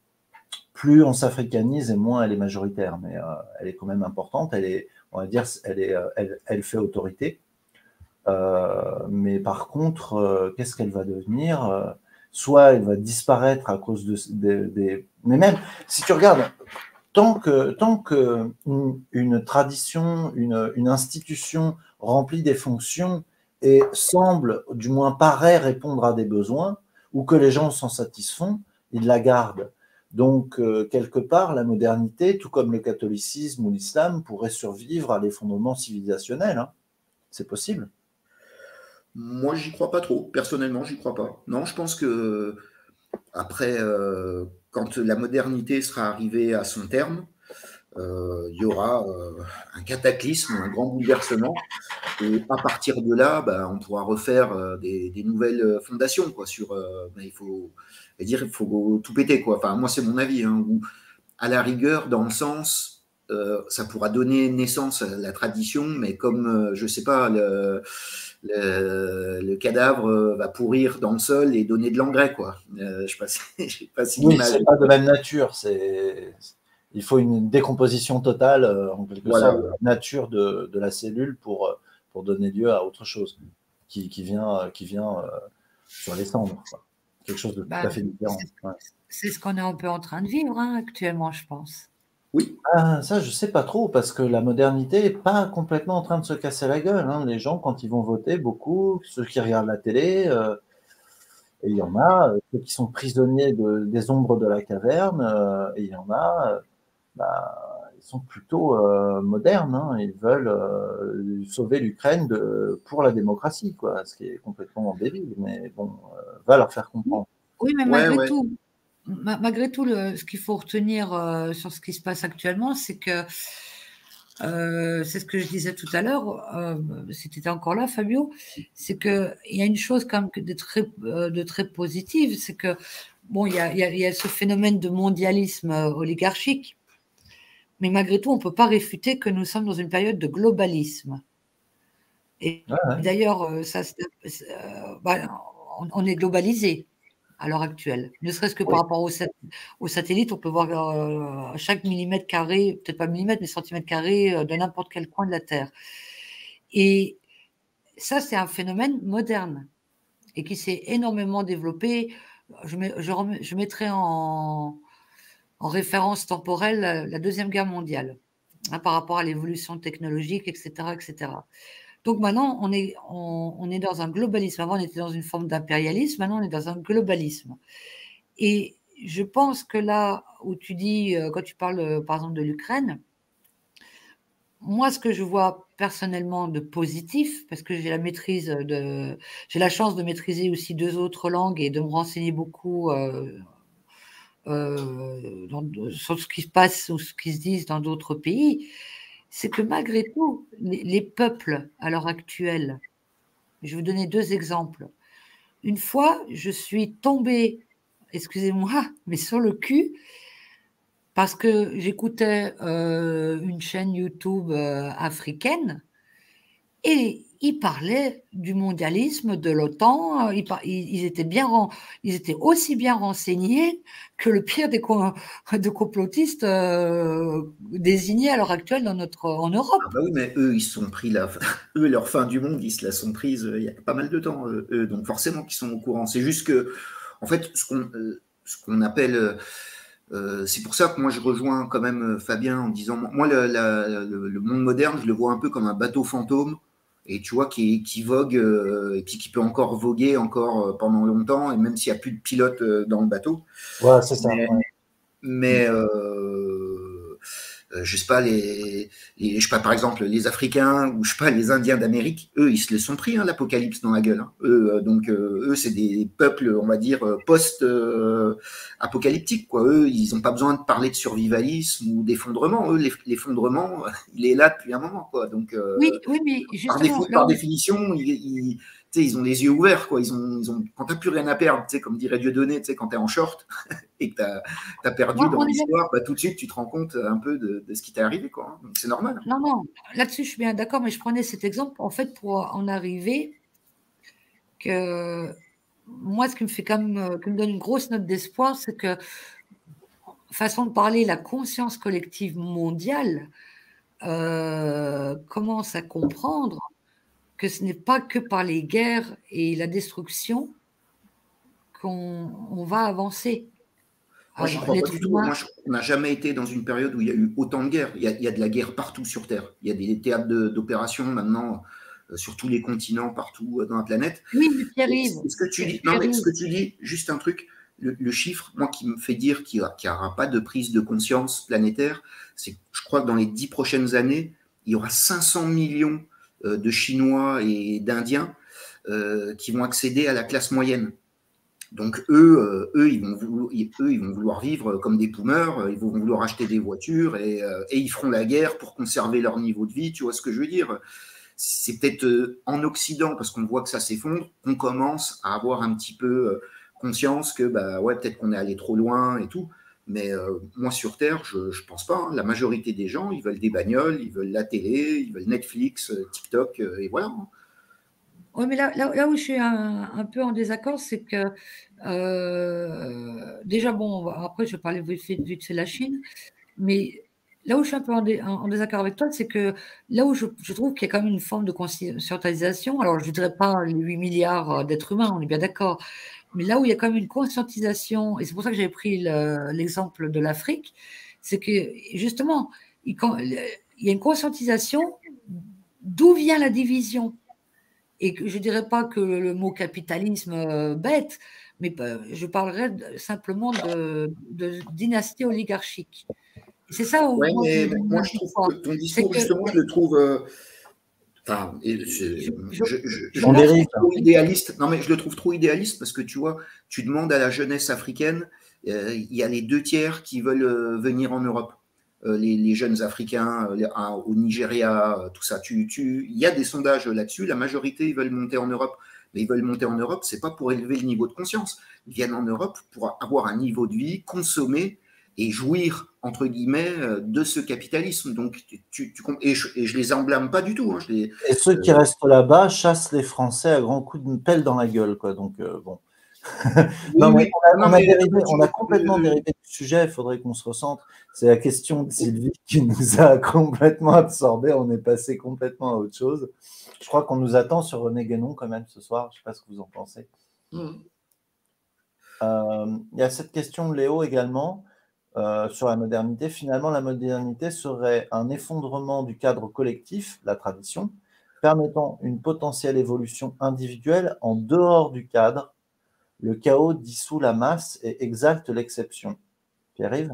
Plus on s'africanise et moins elle est majoritaire, mais euh, elle est quand même importante. Elle est, on va dire, elle est, euh, elle, fait autorité. mais par contre, qu'est-ce qu'elle va devenir Soit elle va disparaître à cause de, des. Mais même si tu regardes, tant que, tant que une, tradition, une, institution remplit des fonctions et semble, du moins paraît répondre à des besoins, ou que les gens s'en satisfont, ils la gardent. Donc, euh, quelque part, la modernité, tout comme le catholicisme ou l'islam, pourrait survivre à l'effondrement civilisationnel. Hein. C'est possible. Moi, j'y crois pas trop. Personnellement, j'y crois pas. Non, je pense que après, euh, quand la modernité sera arrivée à son terme, euh, il y aura euh, un cataclysme, un grand bouleversement. Et à partir de là, bah, on pourra refaire euh, des, nouvelles fondations. Quoi, sur, bah, il faut dire, il faut tout péter. Quoi. Enfin, moi, c'est mon avis. Hein, à la rigueur, dans le sens, ça pourra donner naissance à la tradition, mais comme, je ne sais pas, le, le, cadavre va pourrir dans le sol et donner de l'engrais, quoi. Euh, je sais pas, si oui, c'est pas de même nature. C'est il faut une décomposition totale euh, en quelque sorte de la nature de, la cellule pour pour donner lieu à autre chose qui, vient qui vient sur les cendres. Quelque chose de tout à bah, fait différent. C'est ce qu'on est un peu en train de vivre hein, actuellement, je pense. Oui. Ah, ça, je sais pas trop, parce que la modernité n'est pas complètement en train de se casser la gueule. Hein. Les gens, quand ils vont voter, beaucoup, ceux qui regardent la télé, euh, et il y en a, euh, ceux qui sont prisonniers des ombres de la caverne, euh, et il y en a, bah, ils sont plutôt modernes. Hein. Ils veulent sauver l'Ukraine pour la démocratie, quoi, ce qui est complètement débile. Mais bon, va leur faire comprendre. Oui, mais malgré tout, malgré tout, ce qu'il faut retenir euh, sur ce qui se passe actuellement, c'est que euh, c'est ce que je disais tout à l'heure, euh, si tu étais encore là, Fabio, c'est qu'il y a une chose quand même de très, de très positive, c'est que, bon, il y, a, y, a, ce phénomène de mondialisme oligarchique, mais malgré tout, on ne peut pas réfuter que nous sommes dans une période de globalisme. Et d'ailleurs, ça, bah, on est globalisé à l'heure actuelle. Ne serait-ce que par rapport aux, au satellites, on peut voir euh, chaque millimètre carré, peut-être pas millimètre, mais centimètre carré euh, de n'importe quel coin de la Terre. Et ça, c'est un phénomène moderne et qui s'est énormément développé. Je, je, mettrai en, en, référence temporelle la, Deuxième Guerre mondiale hein, par rapport à l'évolution technologique, etc., etc. Donc maintenant, on est, dans un globalisme. Avant, on était dans une forme d'impérialisme. Maintenant, on est dans un globalisme. Et je pense que là où tu dis, euh, quand tu parles euh, par exemple de l'Ukraine, moi, ce que je vois personnellement de positif, parce que j'ai la maîtrise de, j'ai la chance de maîtriser aussi deux autres langues et de me renseigner beaucoup euh, sur ce qui se passe ou ce qui se dit dans d'autres pays c'est que malgré tout, les, peuples à l'heure actuelle Je vais vous donner deux exemples. Une fois, je suis tombée, excusez-moi, mais sur le cul, parce que j'écoutais euh, une chaîne YouTube euh, africaine et ils parlaient du mondialisme, de l'OTAN. Ils, ils, étaient aussi bien renseignés que le pire des de complotistes euh, désignés à l'heure actuelle en Europe. Ah bah oui, mais eux, ils sont pris la, eux, leur fin du monde, ils se la sont prise il y a pas mal de temps, eux, donc forcément qu'ils sont au courant. C'est juste que, en fait, ce qu'on, qu'on appelle euh, c'est pour ça que moi je rejoins quand même euh, Fabien en disant moi le, monde moderne je le vois un peu comme un bateau fantôme et tu vois qui, qui vogue euh, et puis qui peut encore voguer encore pendant longtemps et même s'il n'y a plus de pilote dans le bateau. Ouais, c'est ça. Mais, euh, je sais pas, les, je sais pas, par exemple, les Africains ou je sais pas, les Indiens d'Amérique, eux, ils se les sont pris, hein, l'apocalypse dans la gueule. Hein. Eux, euh, donc, euh, eux, c'est des peuples, on va dire, post-apocalyptiques, quoi. Eux, ils n'ont pas besoin de parler de survivalisme ou d'effondrement. Eux, l'effondrement, il est là depuis un moment, quoi. Donc, oui, oui, mais par, définition, il, ils ont les yeux ouverts, quoi. Ils ont, ils ont, quand t'as plus rien à perdre, comme dirait Dieudonné, quand tu es en short et que tu as, perdu dans l'histoire, bah, tout de suite, tu te rends compte un peu de, ce qui t'est arrivé, quoi. C'est normal. Non, non, là-dessus, je suis bien d'accord, mais je prenais cet exemple, en fait, pour en arriver que moi, ce qui me fait quand même, qui me donne une grosse note d'espoir, c'est que, façon de parler, la conscience collective mondiale euh, commence à comprendre que ce n'est pas que par les guerres et la destruction qu'on va avancer. Moi, on n'a jamais été dans une période où il y a eu autant de guerres. Il y a, de la guerre partout sur Terre. Il y a des théâtres d'opération maintenant euh, sur tous les continents, partout euh, dans la planète. Oui, mais Pierre-Yves. Ce que tu dis, non, mais ce que tu dis, juste un truc, le, chiffre, moi, qui me fait dire qu'il n'y aura pas de prise de conscience planétaire, c'est je crois que dans les dix prochaines années, il y aura 500 millions de Chinois et d'Indiens euh, qui vont accéder à la classe moyenne. Donc eux, euh, eux, ils vont vouloir, eux, ils vont vouloir vivre comme des poumeurs, ils vont vouloir acheter des voitures et, ils feront la guerre pour conserver leur niveau de vie. Tu vois ce que je veux dire? C'est peut-être en Occident, parce qu'on voit que ça s'effondre, qu'on commence à avoir un petit peu conscience que bah ouais, peut-être qu'on est allé trop loin et tout. Mais euh, moi, sur Terre, je ne pense pas. Hein. La majorité des gens, ils veulent des bagnoles, ils veulent la télé, ils veulent Netflix, euh, TikTok, euh, et voilà. Hein. Oui, mais là, là, où je suis un, peu en désaccord, c'est que déjà, bon, après, je vais parler vite fait de la Chine, mais là où je suis un peu en, désaccord avec toi, c'est que là où je, trouve qu'il y a quand même une forme de conscientisation, alors je ne dirais pas les 8 milliards d'êtres humains, on est bien d'accord, mais là où il y a quand même une conscientisation, et c'est pour ça que j'ai pris l'exemple de l'Afrique, c'est que justement, il, y a une conscientisation d'où vient la division. Et que je ne dirais pas que le mot capitalisme euh, bête, mais euh, je parlerai simplement de, dynastie oligarchique. C'est ça où moi, je, trouve ton discours, justement, je le trouve. Euh, Enfin, je, je, trouve trop idéaliste. Non, mais je le trouve trop idéaliste parce que tu vois, tu demandes à la jeunesse africaine, euh, il y a les deux tiers qui veulent euh, venir en Europe. Euh, les, jeunes africains au Nigeria, tout ça. Tu, tu, il y a des sondages là-dessus. La majorité, ils veulent monter en Europe. Mais ils veulent monter en Europe, c'est pas pour élever le niveau de conscience. Ils viennent en Europe pour avoir un niveau de vie, consommer et jouir entre guillemets euh, de ce capitalisme. Donc, tu, et, je, et, je, les emblâme pas du tout. Hein, et ceux qui restent là-bas chassent les Français à grands coups de pelle dans la gueule, quoi. Donc euh, bon. on, a, complètement dérivé du sujet. Il faudrait qu'on se recentre. C'est la question de Sylvie qui nous a complètement absorbé. On est passé complètement à autre chose. Je crois qu'on nous attend sur René Guénon quand même ce soir. Je ne sais pas ce que vous en pensez. Mm. Euh, il y a cette question de Léo également. Euh, sur la modernité, finalement, la modernité serait un effondrement du cadre collectif, la tradition, permettant une potentielle évolution individuelle en dehors du cadre. Le chaos dissout la masse et exalte l'exception. Pierre-Yves?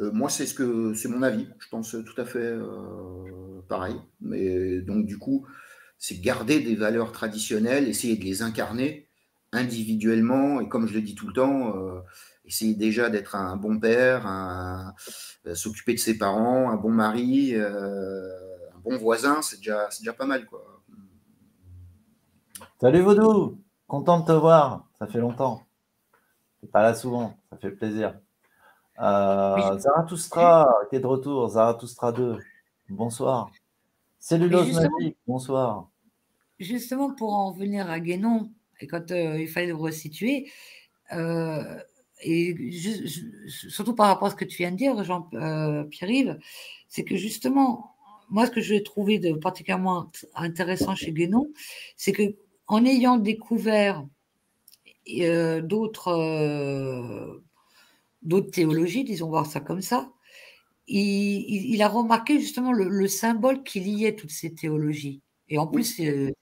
Euh, Moi, c'est ce que c'est mon avis. Je pense tout à fait euh, pareil. Mais donc, du coup, c'est garder des valeurs traditionnelles, essayer de les incarner individuellement. Et comme je le dis tout le temps, essayer déjà d'être un bon père, euh, s'occuper de ses parents, un bon mari, euh, un bon voisin, c'est déjà, déjà pas mal. Quoi. Salut Vaudou, content de te voir, ça fait longtemps. Tu pas là souvent, ça fait plaisir. Euh, Zarathustra qui est de retour, Zarathustra 2, bonsoir. Cellulose magique, bonsoir. Justement, pour en venir à Guénon, et quand euh, il fallait le resituer, euh, et surtout par rapport à ce que tu viens de dire, Jean-Pierre-Yves, euh, c'est que justement, moi, ce que j'ai trouvé de particulièrement intéressant chez Guénon, c'est que en ayant découvert d'autres d'autres théologies, disons voir ça comme ça, il, a remarqué justement le, symbole qui liait toutes ces théologies. Et en plus, euh,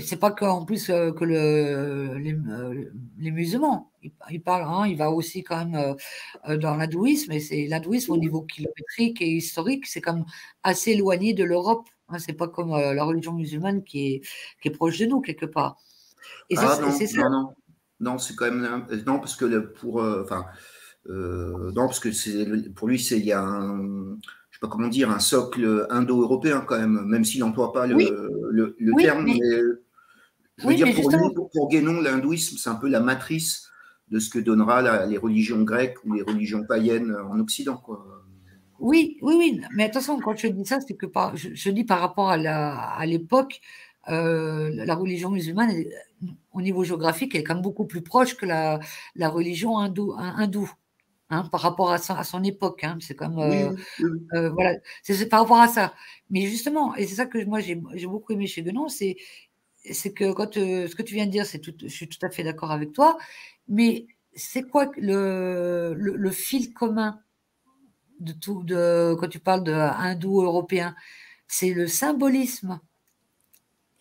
c'est pas qu'en plus euh, que le, les, musulmans. Il, parle, hein, il va aussi quand même euh, dans l'hindouisme, et c'est l'hindouisme au niveau kilométrique et historique, c'est comme assez éloigné de l'Europe. Hein, c'est pas comme la religion musulmane qui est, qui est proche de nous quelque part. Et ah c'est ça. Non, non, c'est quand même non parce que pour enfin euh, non, parce que c'est pour lui, c'est il y a un, pas comment dire, un socle indo-européen quand même, même s'il n'emploie pas le, le, terme. Mais... je veux dire, pour, pour, Guénon, l'hindouisme, c'est un peu la matrice de ce que donnera les religions grecques ou les religions païennes en Occident. Quoi. Oui, oui, oui. Mais attention, quand je dis ça, c'est que par, je, dis par rapport à l'époque, euh, la religion musulmane, au niveau géographique, elle est quand même beaucoup plus proche que la, la religion hindou, hindoue. Hein, par rapport à, à son époque. Hein. C'est comme euh, euh, voilà, c'est par rapport à ça. Mais justement, et c'est ça que moi j'ai beaucoup aimé chez Guénon, c'est c'est que quand euh, ce que tu viens de dire, c'est tout, je suis tout à fait d'accord avec toi. Mais c'est quoi le, le, fil commun de tout de quand tu parles de hindou européen C'est le symbolisme.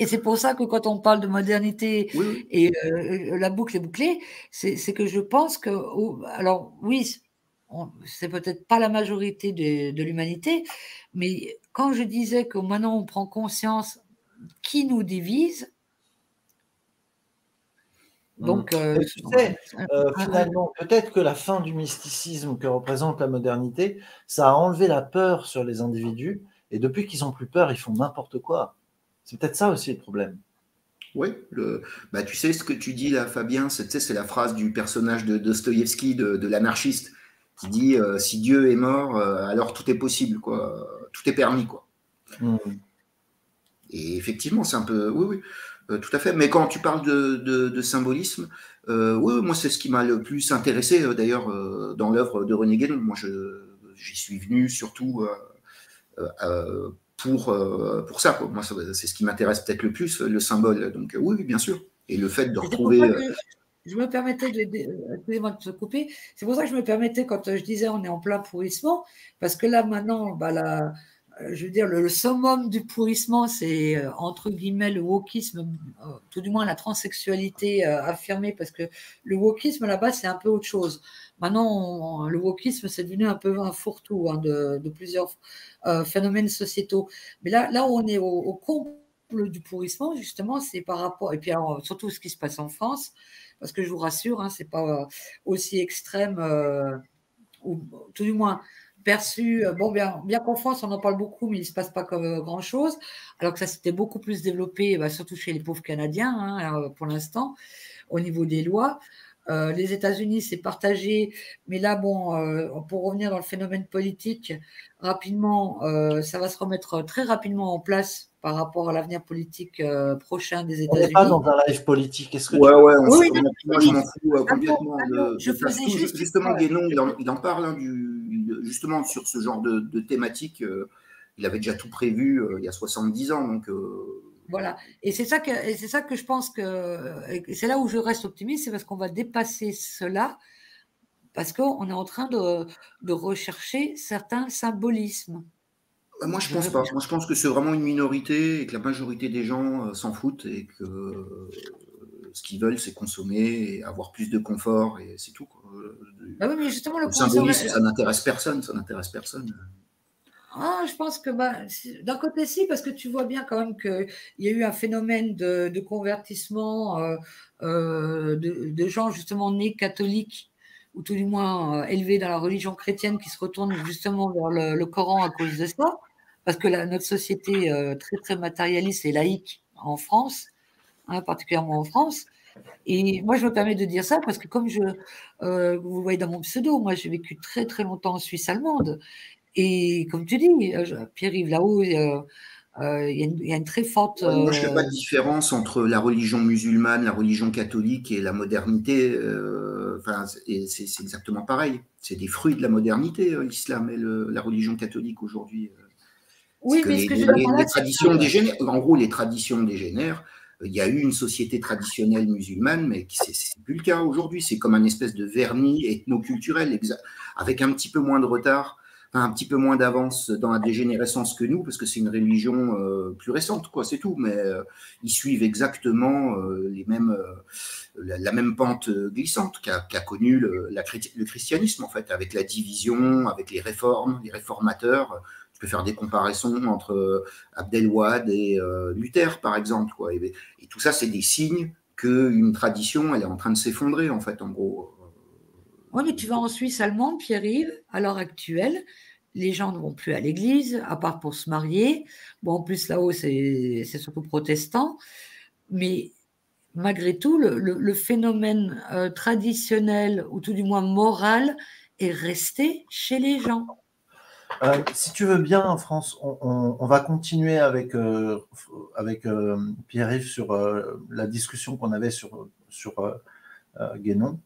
Et c'est pour ça que quand on parle de modernité et euh, la boucle est bouclée, c'est que je pense que, alors oui, c'est peut-être pas la majorité de, l'humanité, mais quand je disais que maintenant on prend conscience qui nous divise, mmh. donc, euh, tu sais, euh, finalement, peut-être que la fin du mysticisme que représente la modernité, ça a enlevé la peur sur les individus, et depuis qu'ils ont plus peur, ils font n'importe quoi. C'est peut-être ça aussi le problème. Oui, le, bah, tu sais ce que tu dis là, Fabien, c'est la phrase du personnage de Dostoïevski, de, l'anarchiste, qui dit euh, si Dieu est mort, euh, alors tout est possible, quoi. Tout est permis, quoi. Hmm. Et effectivement, c'est un peu. Oui, oui, euh, tout à fait. Mais quand tu parles de, symbolisme, oui, moi, c'est ce qui m'a le plus intéressé, d'ailleurs, dans l'œuvre de René Guénon. Moi, j'y suis venu surtout pour, euh, pour ça. Moi, c'est ce qui m'intéresse peut-être le plus, le symbole. Donc, oui, bien sûr. Et le fait de retrouver. Euh, je me permettais de, de, te couper. C'est pour ça que je me permettais, quand je disais on est en plein pourrissement, parce que là, maintenant, bah, la, je veux dire, le, summum du pourrissement, c'est euh, entre guillemets le wokisme, tout du moins la transsexualité affirmée, parce que le wokisme là-bas, c'est un peu autre chose. Maintenant, le wokisme, c'est devenu un peu un fourre-tout hein, de, de, plusieurs euh, phénomènes sociétaux. Mais là, là où on est au, comble du pourrissement, justement, c'est par rapport, et puis surtout ce qui se passe en France, parce que je vous rassure, hein, c'est pas aussi extrême, euh, ou tout du moins perçu, euh, bon, bien, bien qu'en France, on en parle beaucoup, mais il ne se passe pas comme grand-chose, alors que ça s'était beaucoup plus développé, bah, surtout chez les pauvres Canadiens, hein, pour l'instant, au niveau des lois. Euh, les États-Unis, c'est partagé, mais là, bon, euh, pour revenir dans le phénomène politique, rapidement, euh, ça va se remettre très rapidement en place par rapport à l'avenir politique prochain des États-Unis. On n'est pas dans un live politique. Est-ce que ouais, ouais, oui, moi, je m'en fous complètement. je faisais juste justement, Guénon, il en, il en parle hein, du, justement sur ce genre de, de thématique. il avait déjà tout prévu il y a 70 ans, donc voilà. Et c'est ça que, c'est ça que je pense que, c'est là où je reste optimiste, c'est parce qu'on va dépasser cela, parce qu'on est en train de, de rechercher certains symbolismes. Bah, moi, je pense pas. Moi, je pense que c'est vraiment une minorité et que la majorité des gens euh, s'en foutent et que euh, ce qu'ils veulent, c'est consommer et avoir plus de confort et c'est tout. Bah oui, mais justement, le, le symbolisme, ça n'intéresse personne. Ça n'intéresse personne. Ah, je pense que bah, d'un côté, si, parce que tu vois bien quand même qu'il y a eu un phénomène de, convertissement euh, euh, de, gens justement nés catholiques, ou tout du moins euh, élevés dans la religion chrétienne, qui se retournent justement vers le, Coran à cause de ça, parce que la, notre société très très matérialiste et laïque en France, hein, particulièrement en France. Et moi, je me permets de dire ça parce que comme je, euh, vous voyez dans mon pseudo, moi, j'ai vécu très très longtemps en Suisse allemande. Et comme tu dis, euh, Pierre-Yves, là-haut, euh, il y, a une très forte. moi, je ne fais pas de différence entre la religion musulmane, la religion catholique et la modernité. Enfin, c'est exactement pareil. C'est des fruits de la modernité, l'islam et la religion catholique aujourd'hui. Oui, mais ce que les, je les, les traditions dégénèrent. En gros, les traditions dégénèrent il y a eu une société traditionnelle musulmane, mais c'est plus le cas aujourd'hui. C'est comme un espèce de vernis ethnoculturel, avec un petit peu moins de retard, un petit peu moins d'avance dans la dégénérescence que nous, parce que c'est une religion euh, plus récente, quoi, c'est tout. Mais euh, ils suivent exactement euh, les mêmes, la, même pente glissante qu'a connu le, le, christianisme, en fait, avec la division, avec les réformes, les réformateurs peux faire des comparaisons entre euh, Abdelwad et euh, Luther, par exemple. Et, tout ça, c'est des signes qu'une tradition, elle est en train de s'effondrer, en fait, en gros. Oui, mais tu vas en Suisse allemande, Pierre-Yves, à l'heure actuelle, les gens ne vont plus à l'église, à part pour se marier. Bon, en plus, là-haut, c'est surtout protestant. Mais malgré tout, le, phénomène euh, traditionnel, ou tout du moins moral, est resté chez les gens. Euh, si tu veux bien, France, on, va continuer avec, euh, avec euh, Pierre-Yves sur la discussion qu'on avait sur, sur Guénon.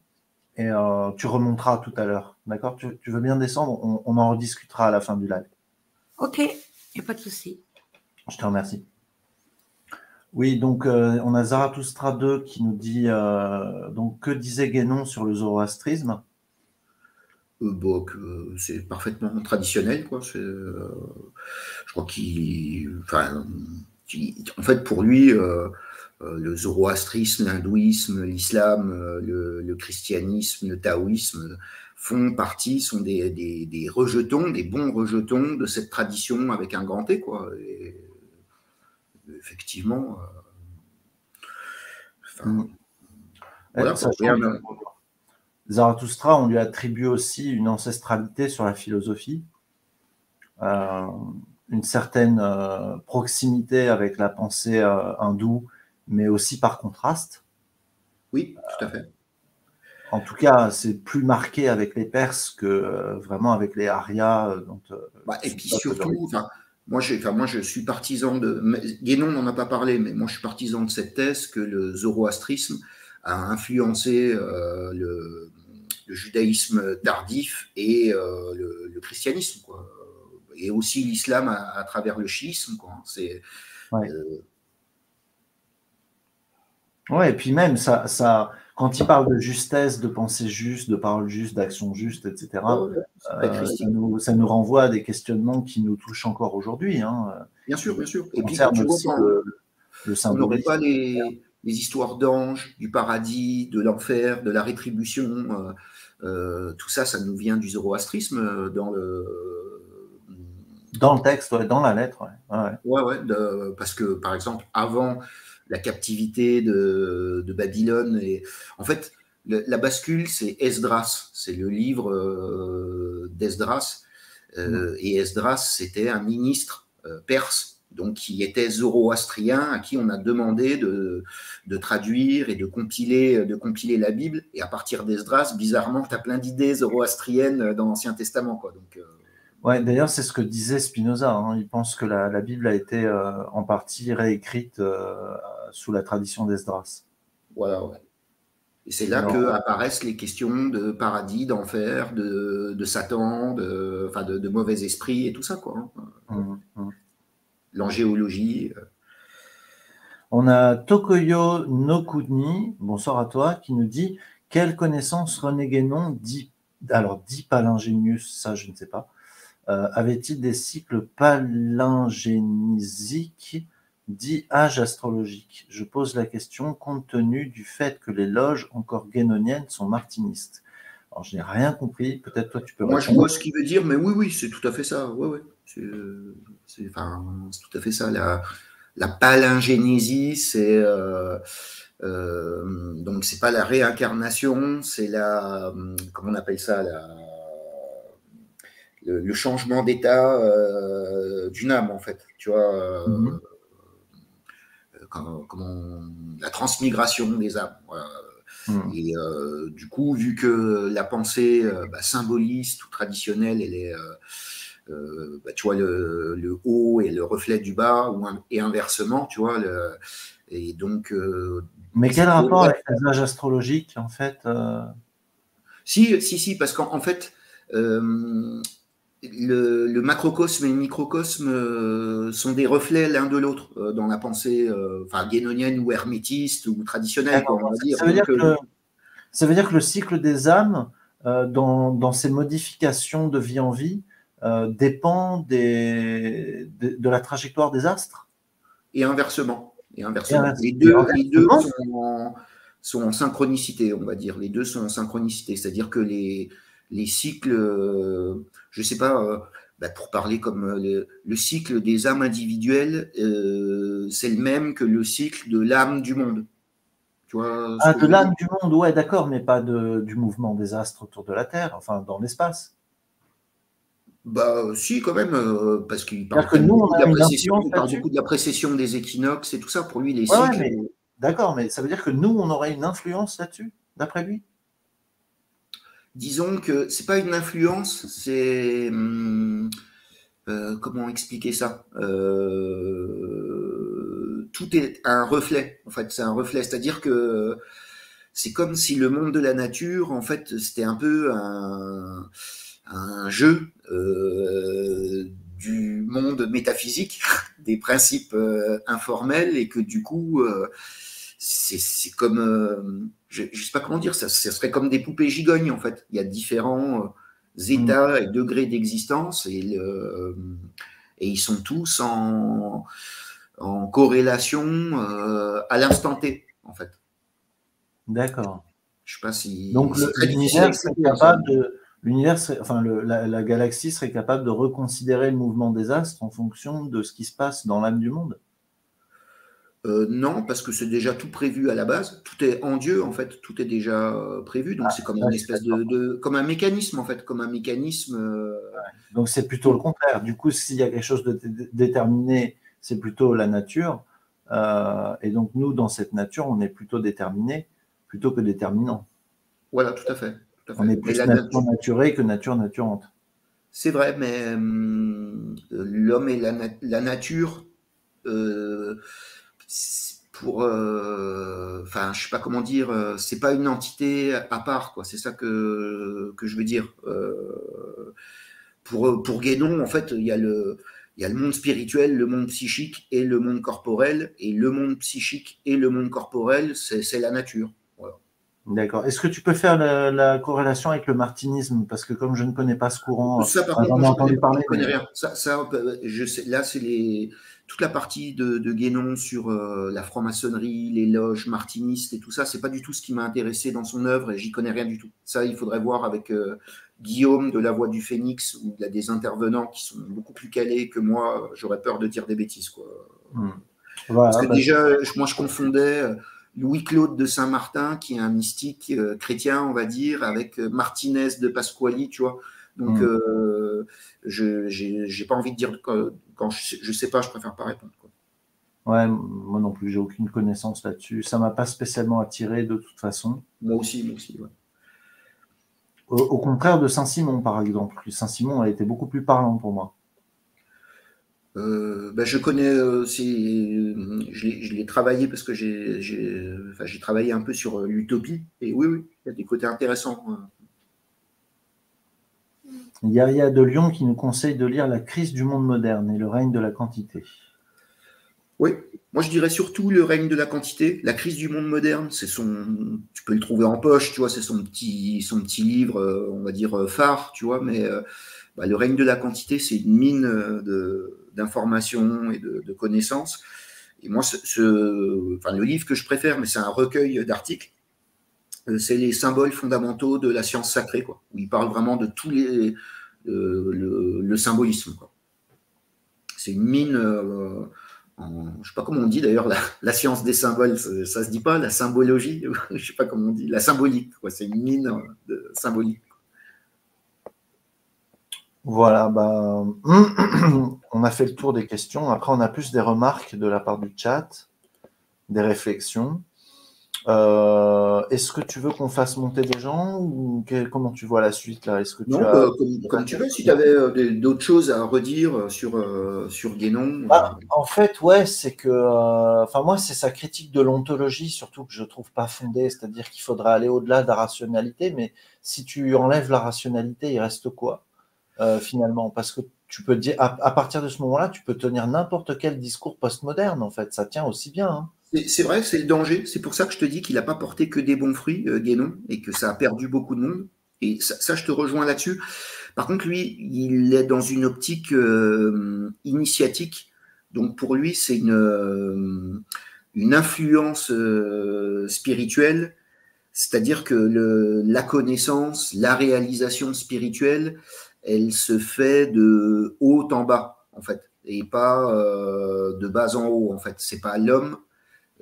Et tu remonteras tout à l'heure. D'accord? Tu, veux bien descendre? On, en rediscutera à la fin du live. Ok, il n'y a pas de souci. Je te remercie. Oui, donc on a Zarathustra 2 qui nous dit donc que disait Guénon sur le zoroastrisme? Euh, c'est parfaitement traditionnel, quoi. Euh, je crois qu'il, enfin, en fait, pour lui, euh, le zoroastrisme, l'hindouisme, l'islam, le, christianisme, le taoïsme font partie, sont des, des, rejetons, des bons rejetons de cette tradition avec un grand T, quoi. effectivement, enfin, voilà, ça, Zarathustra, on lui attribue aussi une ancestralité sur la philosophie, euh, une certaine euh, proximité avec la pensée euh, hindoue, mais aussi par contraste. Oui, tout à fait. en tout cas, c'est plus marqué avec les Perses que vraiment avec les Aryas. Bah, et puis surtout, moi, moi, je suis partisan de. Guénon n'en a pas parlé, mais moi, je suis partisan de cette thèse que le zoroastrisme a influencé le, le judaïsme tardif et euh, le, christianisme, quoi. et aussi l'islam à, travers le chiisme. Quoi. C'est, ouais. Euh, et puis même, ça, ça, quand il parle de justesse, de pensée juste, de parole juste, d'action juste, etc., euh, ça, nous, ça, nous, renvoie à des questionnements qui nous touchent encore aujourd'hui. Hein. Bien sûr, bien sûr. Et puis, aussi le, le on n'aurait pas les, les histoires d'anges, du paradis, de l'enfer, de la rétribution. Euh, tout ça, ça nous vient du zoroastrisme euh, dans le. Dans le texte, dans la lettre. Ouais, ouais, parce que par exemple, avant la captivité de, Babylone, et en fait, la bascule, c'est Esdras, c'est le livre euh, d'Esdras. Mm. Et Esdras, c'était un ministre perse donc qui était zoroastrien, à qui on a demandé de, traduire et de compiler, de compiler la Bible. Et à partir d'Esdras, bizarrement, tu as plein d'idées zoroastriennes dans l'Ancien Testament. Quoi. Donc, euh, ouais, d'ailleurs, c'est ce que disait Spinoza. Hein. Il pense que la, Bible a été euh, en partie réécrite euh, sous la tradition d'Esdras. Voilà, ouais. Et c'est là que apparaissent les questions de paradis, d'enfer, de, Satan, de, enfin de, mauvais esprits et tout ça. Quoi. Hein. Mmh, mmh l'angéologie. Euh. On a Tokoyo Nokuni, bonsoir à toi, qui nous dit Quelle connaissance René Guénon dit, alors dit palingénius, ça je ne sais pas, euh, avait-il des cycles palingénisiques? Dit âge astrologique Je pose la question compte tenu du fait que les loges encore guénoniennes sont martinistes. Alors, je n'ai rien compris. Peut-être toi, tu peux. Moi, je vois ce qu'il veut dire, mais oui, oui, c'est tout à fait ça. Ouais, ouais. C'est tout à fait ça. La, la palingénésie, c'est euh, euh, donc c'est pas la réincarnation, c'est la comment on appelle ça la, le, changement d'état euh, d'une âme en fait. Tu vois. Mm-hmm. comment, la transmigration des âmes. Hmm. Et du coup, vu que la pensée bah, symboliste ou traditionnelle, elle est, bah, tu vois, le, haut et le reflet du bas, ou et inversement, tu vois. et donc. Mais quel rapport avec les âges astrologiques, en fait Si, si, si, parce qu'en fait, le, macrocosme et le microcosme euh, sont des reflets l'un de l'autre euh, dans la pensée euh, enfin, guénonienne ou hermétiste ou traditionnelle. Ça, veut dire que, ça, veut dire que, le cycle des âmes, dans, dans, ses modifications de vie en vie, dépend des, de, la trajectoire des astres Et inversement. Et inversement. Les deux, les deux sont, en, sont, en, synchronicité, on va dire. Les deux sont en synchronicité. C'est-à-dire que les, les cycles, euh, je ne sais pas, euh, bah, pour parler comme euh, le, cycle des âmes individuelles, c'est le même que le cycle de l'âme du monde. Tu vois, ah, de l'âme du monde, ouais, d'accord, mais pas de, du mouvement des astres autour de la Terre, enfin dans l'espace. Bah si, quand même, parce qu'il parle, que nous, on a beaucoup de la précession des équinoxes et tout ça. Pour lui, les cycles. D'accord, mais ça veut dire que nous, on aurait une influence là-dessus, d'après lui? Disons que c'est pas une influence, c'est hum, euh, comment expliquer ça? Euh, Tout est un reflet, en fait, c'est un reflet, c'est-à-dire que c'est comme si le monde de la nature, en fait, c'était un peu un, jeu euh, du monde métaphysique, des principes informels, et que du coup, c'est comme je ne sais pas comment dire, ça, serait comme des poupées gigognes en fait. Il y a différents euh, états et degrés d'existence et, et, ils sont tous en, en corrélation euh, à l'instant T en fait. D'accord. Je sais pas si. Donc l'univers serait capable de. L'univers, enfin la, la, galaxie serait capable de reconsidérer le mouvement des astres en fonction de ce qui se passe dans l'âme du monde. Euh, non, parce que c'est déjà tout prévu à la base. Tout est en Dieu, en fait. Tout est déjà euh, prévu. Donc, ah, c'est comme une espèce de, comme un mécanisme, en fait. Comme un mécanisme. Euh, donc, c'est plutôt le contraire. Du coup, s'il y a quelque chose de déterminé, c'est plutôt la nature. et donc, nous, dans cette nature, on est plutôt déterminé plutôt que déterminant. Voilà, tout à fait. On est plus nature naturée que nature naturante. C'est vrai, mais hum, l'homme et la, la nature pour euh, enfin je sais pas comment dire euh, c'est pas une entité à part quoi. C'est ça que, que je veux dire. Euh, pour pour Guénon en fait il y a le il y a le monde spirituel le monde psychique et le monde corporel. Et le monde psychique et le monde corporel c'est la nature D'accord. Est-ce que tu peux faire la, corrélation avec le martinisme? Parce que comme je ne connais pas ce courant, ça, par contre, entendu parler. connais rien. Ça, ça, je sais, là, c'est les, toute la partie de, de Guénon sur euh, la franc-maçonnerie, les loges martinistes et tout ça, c'est pas du tout ce qui m'a intéressé dans son œuvre et j'y connais rien du tout. Ça, il faudrait voir avec euh, Guillaume de la Voix du Phénix y a des intervenants qui sont beaucoup plus calés que moi. J'aurais peur de dire des bêtises, quoi. Hmm. Parce que bah, déjà, moi, je confondais euh, Louis-Claude de Saint-Martin, qui est un mystique chrétien, on va dire, avec Martinez de Pasquali, tu vois. Donc, hmm. je n'ai pas envie de dire quand je ne sais pas, je préfère pas répondre. Ouais, moi non plus, j'ai aucune connaissance là-dessus. Ça m'a pas spécialement attiré de toute façon. Moi aussi, moi aussi. Au, contraire de Saint-Simon, par exemple. Saint-Simon a été beaucoup plus parlant pour moi. Euh, ben, je connais, euh, je l'ai travaillé parce que j'ai enfin, travaillé un peu sur euh, l'utopie. Et oui, oui, il y a des côtés intéressants. Yaya de Lyon qui nous conseille de lire La crise du monde moderne et le règne de la quantité. Oui, moi je dirais surtout le règne de la quantité. La crise du monde moderne, c'est son, tu peux le trouver en poche, tu vois, c'est son petit, son petit livre, on va dire phare, tu vois, mais bah, le règne de la quantité, c'est une mine d'informations et de, connaissances. Et moi, le livre que je préfère, mais c'est un recueil d'articles, c'est les symboles fondamentaux de la science sacrée, quoi, où il parle vraiment de tous les, le, symbolisme. C'est une mine, euh, je ne sais pas comment on dit d'ailleurs, la, science des symboles, ça, ne se dit pas, la symbologie, je sais pas comment on dit, la symbolique, c'est une mine de symbolique. Voilà, bah, on a fait le tour des questions. Après, on a plus des remarques de la part du chat. des réflexions. Euh, est-ce que tu veux qu'on fasse monter des gens ou comment tu vois la suite là? Est-ce que tu non, euh, comme, tu veux. Si tu avais euh, d'autres choses à redire sur sur Guénon. Bah, en fait, ouais, c'est que, enfin moi, c'est sa critique de l'ontologie surtout que je trouve pas fondée. C'est-à-dire qu'il faudrait aller au-delà de la rationalité, mais si tu enlèves la rationalité, il reste quoi? Finalement Parce que tu peux dire à, partir de ce moment-là, tu peux tenir n'importe quel discours postmoderne. En fait, ça tient aussi bien. Hein. C'est vrai, c'est le danger. C'est pour ça que je te dis qu'il n'a pas porté que des bons fruits, euh, Guénon, et que ça a perdu beaucoup de monde. Et ça, je te rejoins là-dessus. Par contre, lui, il est dans une optique euh, initiatique. Donc pour lui, c'est une, euh, influence spirituelle. C'est-à-dire que la connaissance, la réalisation spirituelle, elle se fait de haut en bas, en fait, et pas de bas en haut, en fait. C'est pas l'homme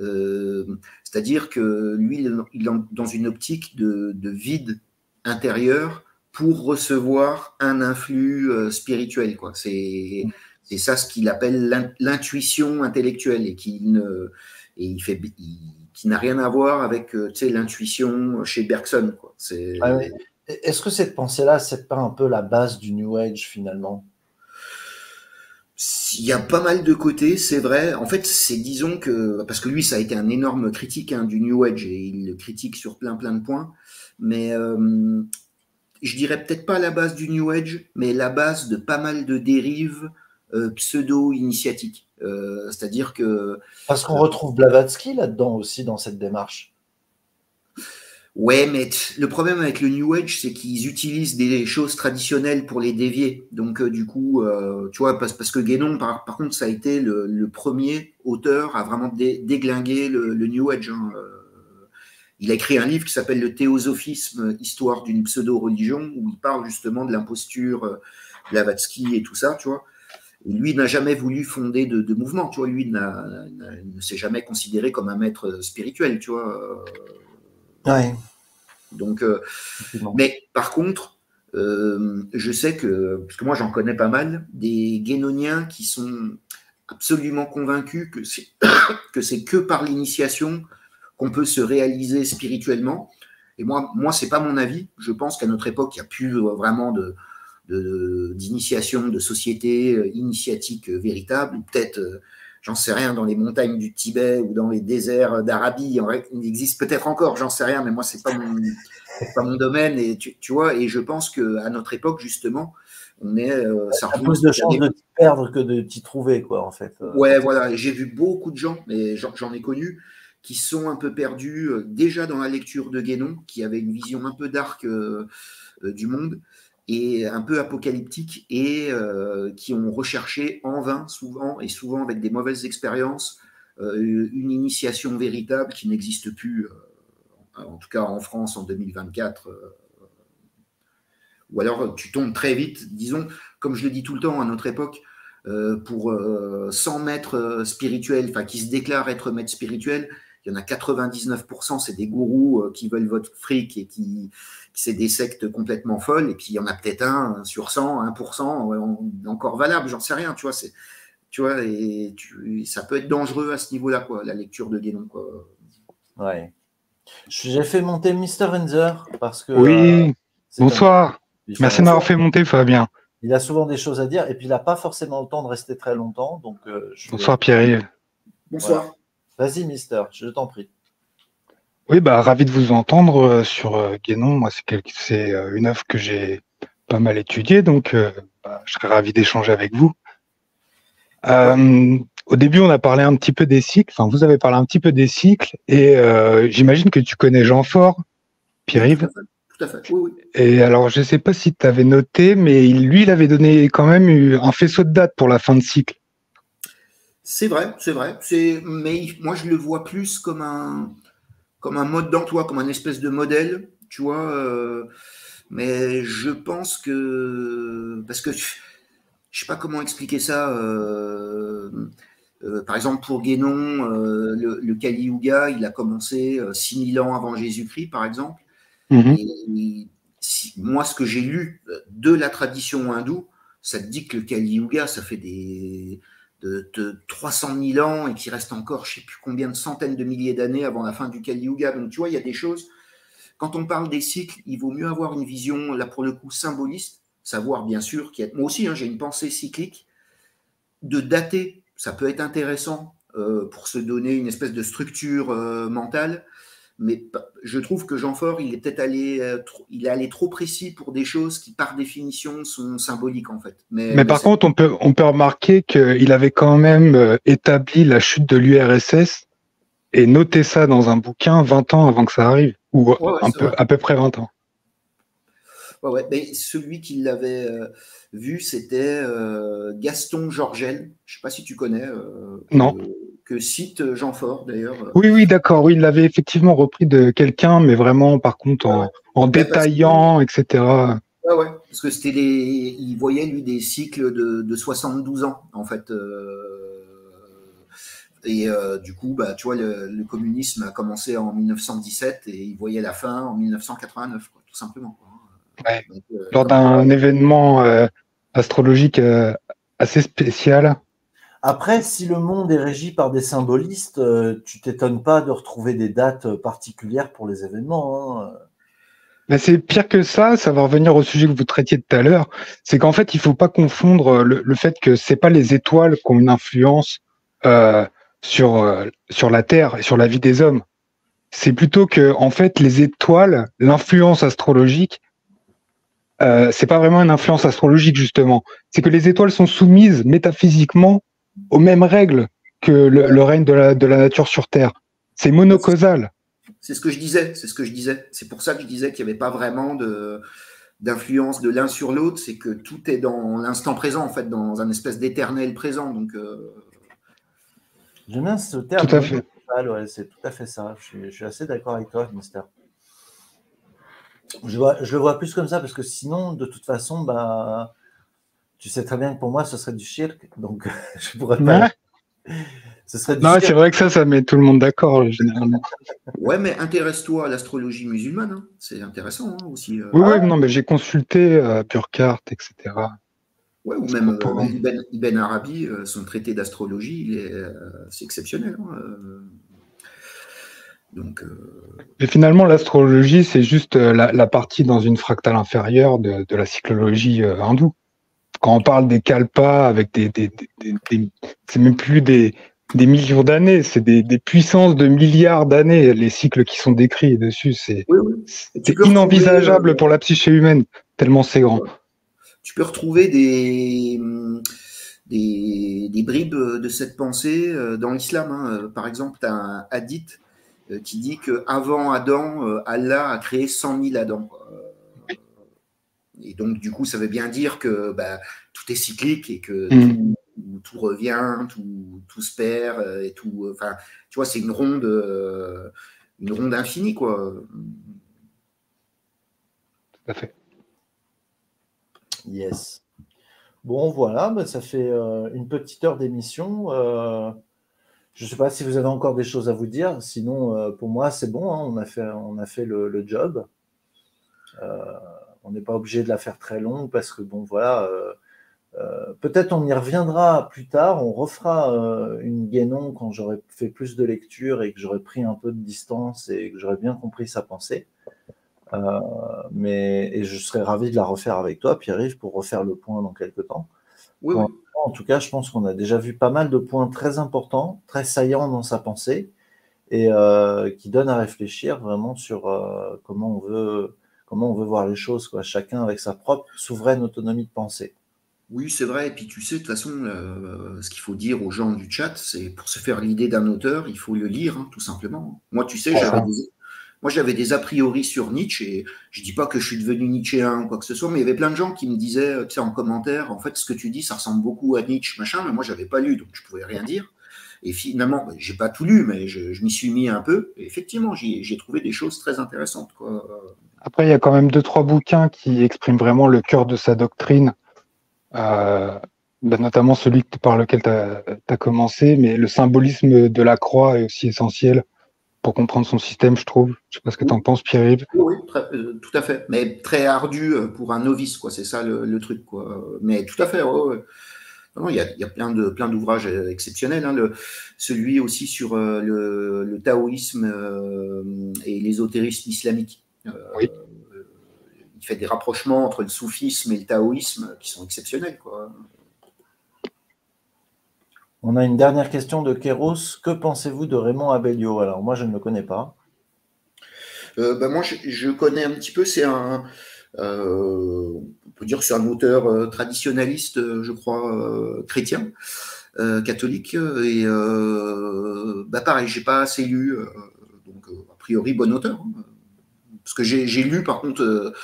euh, c'est-à-dire que lui, il est dans une optique de, vide intérieur pour recevoir un influx euh, spirituel. C'est, ça ce qu'il appelle l'intuition intellectuelle et qui il n'a rien à voir avec euh, l'intuition chez Bergson. Est-ce que cette pensée-là, c'est pas un peu la base du New Age finalement? Il y a pas mal de côtés, c'est vrai. En fait, c'est disons que parce que lui, ça a été un énorme critique hein, du New Age et il le critique sur plein plein de points. Mais euh, je dirais peut-être pas la base du New Age, mais la base de pas mal de dérives euh, pseudo-initiatiques. Euh, c'est-à-dire que parce qu'on retrouve Blavatsky là-dedans aussi dans cette démarche. Ouais, mais le problème avec le New Age, c'est qu'ils utilisent des choses traditionnelles pour les dévier. Donc, euh, du coup, euh, tu vois, parce, que Guénon, par, contre, ça a été le, premier auteur à vraiment déglinguer le, New Age. Hein. Euh, il a écrit un livre qui s'appelle Le Théosophisme, histoire d'une pseudo-religion, où il parle justement de l'imposture Blavatsky et tout ça, tu vois. Et lui n'a jamais voulu fonder de, de mouvement, tu vois. Lui ne s'est jamais considéré comme un maître spirituel, tu vois. Ouais. Donc, euh, mais par contre, euh, je sais que, parce que moi j'en connais pas mal, des guénoniens qui sont absolument convaincus que c'est que, par l'initiation qu'on peut se réaliser spirituellement. Et moi, moi c'est pas mon avis. Je pense qu'à notre époque, il n'y a plus vraiment de, d'initiation, de, société euh, initiatique véritable. Peut-être j'en sais rien, dans les montagnes du Tibet ou dans les déserts d'Arabie. Il existe peut-être encore, j'en sais rien, mais moi, c'est pas mon, pas mon domaine. Et tu, vois, et je pense qu'à notre époque, justement, on est. Euh, ça a plus de chances de t'y perdre que de t'y trouver, quoi, en fait. Ouais, voilà. J'ai vu beaucoup de gens, mais j'en ai connu, qui sont un peu perdus euh, déjà dans la lecture de Guénon, qui avait une vision un peu dark euh, du monde et un peu apocalyptiques et euh, qui ont recherché en vain souvent et souvent avec des mauvaises expériences euh, une initiation véritable qui n'existe plus, euh, en tout cas en France en 2024. ou alors tu tombes très vite, disons, comme je le dis tout le temps à notre époque, pour 100 maîtres spirituels, enfin qui se déclarent être maîtres spirituels, il y en a 99%, c'est des gourous qui veulent votre fric et qui, c'est des sectes complètement folles, et puis il y en a peut-être un sur 100, 1% encore valable, j'en sais rien, tu vois, c'est, tu vois, et ça peut être dangereux à ce niveau-là, quoi, la lecture de Guénon, quoi. Ouais. J'ai fait monter Mr. Enzer parce que. Oui, euh, bonsoir. Merci de m'avoir fait monter, Fabien. Il a souvent des choses à dire et puis il n'a pas forcément le temps de rester très longtemps. Donc, euh, bonsoir Pierre-Yves. Bonsoir. Vas-y, Mister, je t'en prie. Oui, bah, ravi de vous entendre euh, sur euh, Guénon. Moi, c'est euh, une œuvre que j'ai pas mal étudiée, donc bah, je serais ravi d'échanger avec vous. au début, on a parlé un petit peu des cycles. Enfin, vous avez parlé un petit peu des cycles, et j'imagine que tu connais Jean Fort, Pierre-Yves. Tout à fait. Oui, oui. Et alors, je ne sais pas si tu avais noté, mais lui, il avait donné quand même un faisceau de date pour la fin de cycle. C'est vrai, c'est vrai. C'est, mais moi, je le vois plus comme un, comme un mode d'emploi, comme un espèce de modèle, tu vois. Euh, mais je pense que parce que je sais pas comment expliquer ça. Euh, euh, par exemple, pour Guénon, le, Kali Yuga, il a commencé 6000 ans avant Jésus-Christ, par exemple. Mhm. Et, moi, ce que j'ai lu de la tradition hindoue, ça te dit que le Kali Yuga, ça fait des de, 300 000 ans et qu'il reste encore je ne sais plus combien de centaines de milliers d'années avant la fin du Kali Yuga. Donc tu vois, il y a des choses. Quand on parle des cycles, il vaut mieux avoir une vision, là pour le coup, symboliste, savoir bien sûr qu'il y a. Moi aussi, hein, j'ai une pensée cyclique. De dater, ça peut être intéressant euh, pour se donner une espèce de structure euh, mentale mais je trouve que Jean Fort, il est peut-être allé, euh, il est allé trop précis pour des choses qui, par définition, sont symboliques en fait. Mais, par contre, on peut, on peut remarquer qu'il avait quand même euh, établi la chute de l'URSS et noté ça dans un bouquin 20 ans avant que ça arrive, ou un peu, à peu près 20 ans. Ouais, mais celui qui l'avait euh, vu, c'était Gaston Georgel. Je ne sais pas si tu connais. non que cite Jean Fort d'ailleurs. Oui, oui, d'accord. Oui, il l'avait effectivement repris de quelqu'un, mais vraiment, par contre, en, détaillant, etc. Ouais, ouais, parce que c'était. Il voyait, lui, des cycles de, 72 ans, en fait. Euh, et euh, du coup, bah, tu vois, le, communisme a commencé en 1917 et il voyait la fin en 1989, tout simplement. Ouais. Euh, Lors d'un événement astrologique assez spécial. Après, si le monde est régi par des symbolistes, euh, tu t'étonnes pas de retrouver des dates particulières pour les événements. Hein. C'est pire que ça, ça va revenir au sujet que vous traitiez tout à l'heure. C'est qu'en fait, il faut pas confondre le, fait que c'est pas les étoiles qui ont une influence euh, sur, euh, sur la Terre et sur la vie des hommes. C'est plutôt que, en fait, les étoiles, l'influence astrologique, euh, c'est pas vraiment une influence astrologique justement. C'est que les étoiles sont soumises métaphysiquement aux mêmes règles que le, règne de la, de la nature sur Terre. C'est monocausal. C'est ce que je disais, c'est ce que je disais. C'est pour ça que je disais qu'il n'y avait pas vraiment de d'influence de l'un sur l'autre, c'est que tout est dans l'instant présent, en fait, dans un espèce d'éternel présent. Donc, euh... J'aime bien ce terme. Tout à fait. c'est tout à fait ça. Je suis, assez d'accord avec toi, Mister. Je, vois, je le vois plus comme ça parce que sinon, de toute façon, bah, tu sais très bien que pour moi, ce serait du shirk, donc je pourrais pas. Ce serait non, c'est vrai que ça, ça met tout le monde d'accord, généralement. Ouais, mais intéresse-toi à l'astrologie musulmane, hein. c'est intéressant hein, aussi. Euh. Oui, oui, non, mais j'ai consulté euh, Burkhardt, etc. Ouais, ou même euh, Ibn, Arabi, son traité d'astrologie, c'est exceptionnel. Hein, donc, Mais finalement, l'astrologie, c'est juste la, partie dans une fractale inférieure de, de la cyclologie hindoue quand on parle des kalpas avec des, des, c'est même plus des, des millions d'années, c'est des, puissances de milliards d'années, les cycles qui sont décrits dessus. C'est inenvisageable euh, pour la psyché humaine, tellement c'est grand. Tu peux retrouver des, des, bribes de cette pensée euh, dans l'islam. Hein. Par exemple, tu as un hadith euh, qui dit qu'avant Adam, Allah a créé 100 000 Adam. Et donc, du coup, ça veut bien dire que bah, tout est cyclique et que mm. tout, revient, tout, se perd euh, et tout. Enfin, tu vois, c'est une ronde, euh, une ronde infinie, quoi. Tout à fait. Yes. Bon, voilà, bah, ça fait euh, une petite heure d'émission. je ne sais pas si vous avez encore des choses à vous dire. Sinon, pour moi, c'est bon. Hein, on a fait, on a fait le, le job on n'est pas obligé de la faire très longue parce que bon voilà, euh, euh, peut-être on y reviendra plus tard, on refera euh, une Guénon quand j'aurai fait plus de lecture et que j'aurai pris un peu de distance et que j'aurai bien compris sa pensée. mais et je serais ravi de la refaire avec toi, Pierre-Yves, pour refaire le point dans quelques temps. Oui, En tout cas, je pense qu'on a déjà vu pas mal de points très importants, très saillants dans sa pensée et qui donnent à réfléchir vraiment sur comment on veut comment on veut voir les choses, quoi. chacun avec sa propre souveraine autonomie de pensée. Oui, c'est vrai. Et puis tu sais, de toute façon, euh, ce qu'il faut dire aux gens du chat, c'est pour se faire l'idée d'un auteur, il faut le lire, hein, tout simplement. Moi, tu sais, j'avais des, moi j'avais des a priori sur Nietzsche et je dis pas que je suis devenu Nietzschéen ou quoi que ce soit, mais il y avait plein de gens qui me disaient, tu sais, en commentaire, en fait, ce que tu dis, ça ressemble beaucoup à Nietzsche, machin, mais moi j'avais pas lu, donc je pouvais rien dire. Et finalement, ben, j'ai pas tout lu, mais je, m'y suis mis un peu. Et effectivement, j'ai trouvé des choses très intéressantes. Quoi. Après, il y a quand même deux, trois bouquins qui expriment vraiment le cœur de sa doctrine, euh, bah, notamment celui par lequel tu as, commencé, mais le symbolisme de la croix est aussi essentiel pour comprendre son système, je trouve. Je sais pas ce que tu en penses, Pierre-Yves. Oui, euh, tout à fait. Mais très ardu euh, pour un novice, quoi. C'est ça le, truc, quoi. Mais tout à fait, Non, il, y a, il y a plein de plein d'ouvrages exceptionnels. Hein. Celui aussi sur le, taoïsme et l'ésotérisme islamique. Oui. Il fait des rapprochements entre le soufisme et le taoïsme qui sont exceptionnels. Quoi. On a une dernière question de Kéros. Que pensez-vous de Raymond Abellio? Alors, moi, je ne le connais pas. Euh, ben, moi, je, connais un petit peu. C'est un, euh, on peut dire, c'est un auteur euh, traditionnaliste, je crois, chrétien, catholique. Et bah, pareil, j'ai pas assez lu. donc, a priori, bon auteur. Hein. Parce que j'ai lu, par contre,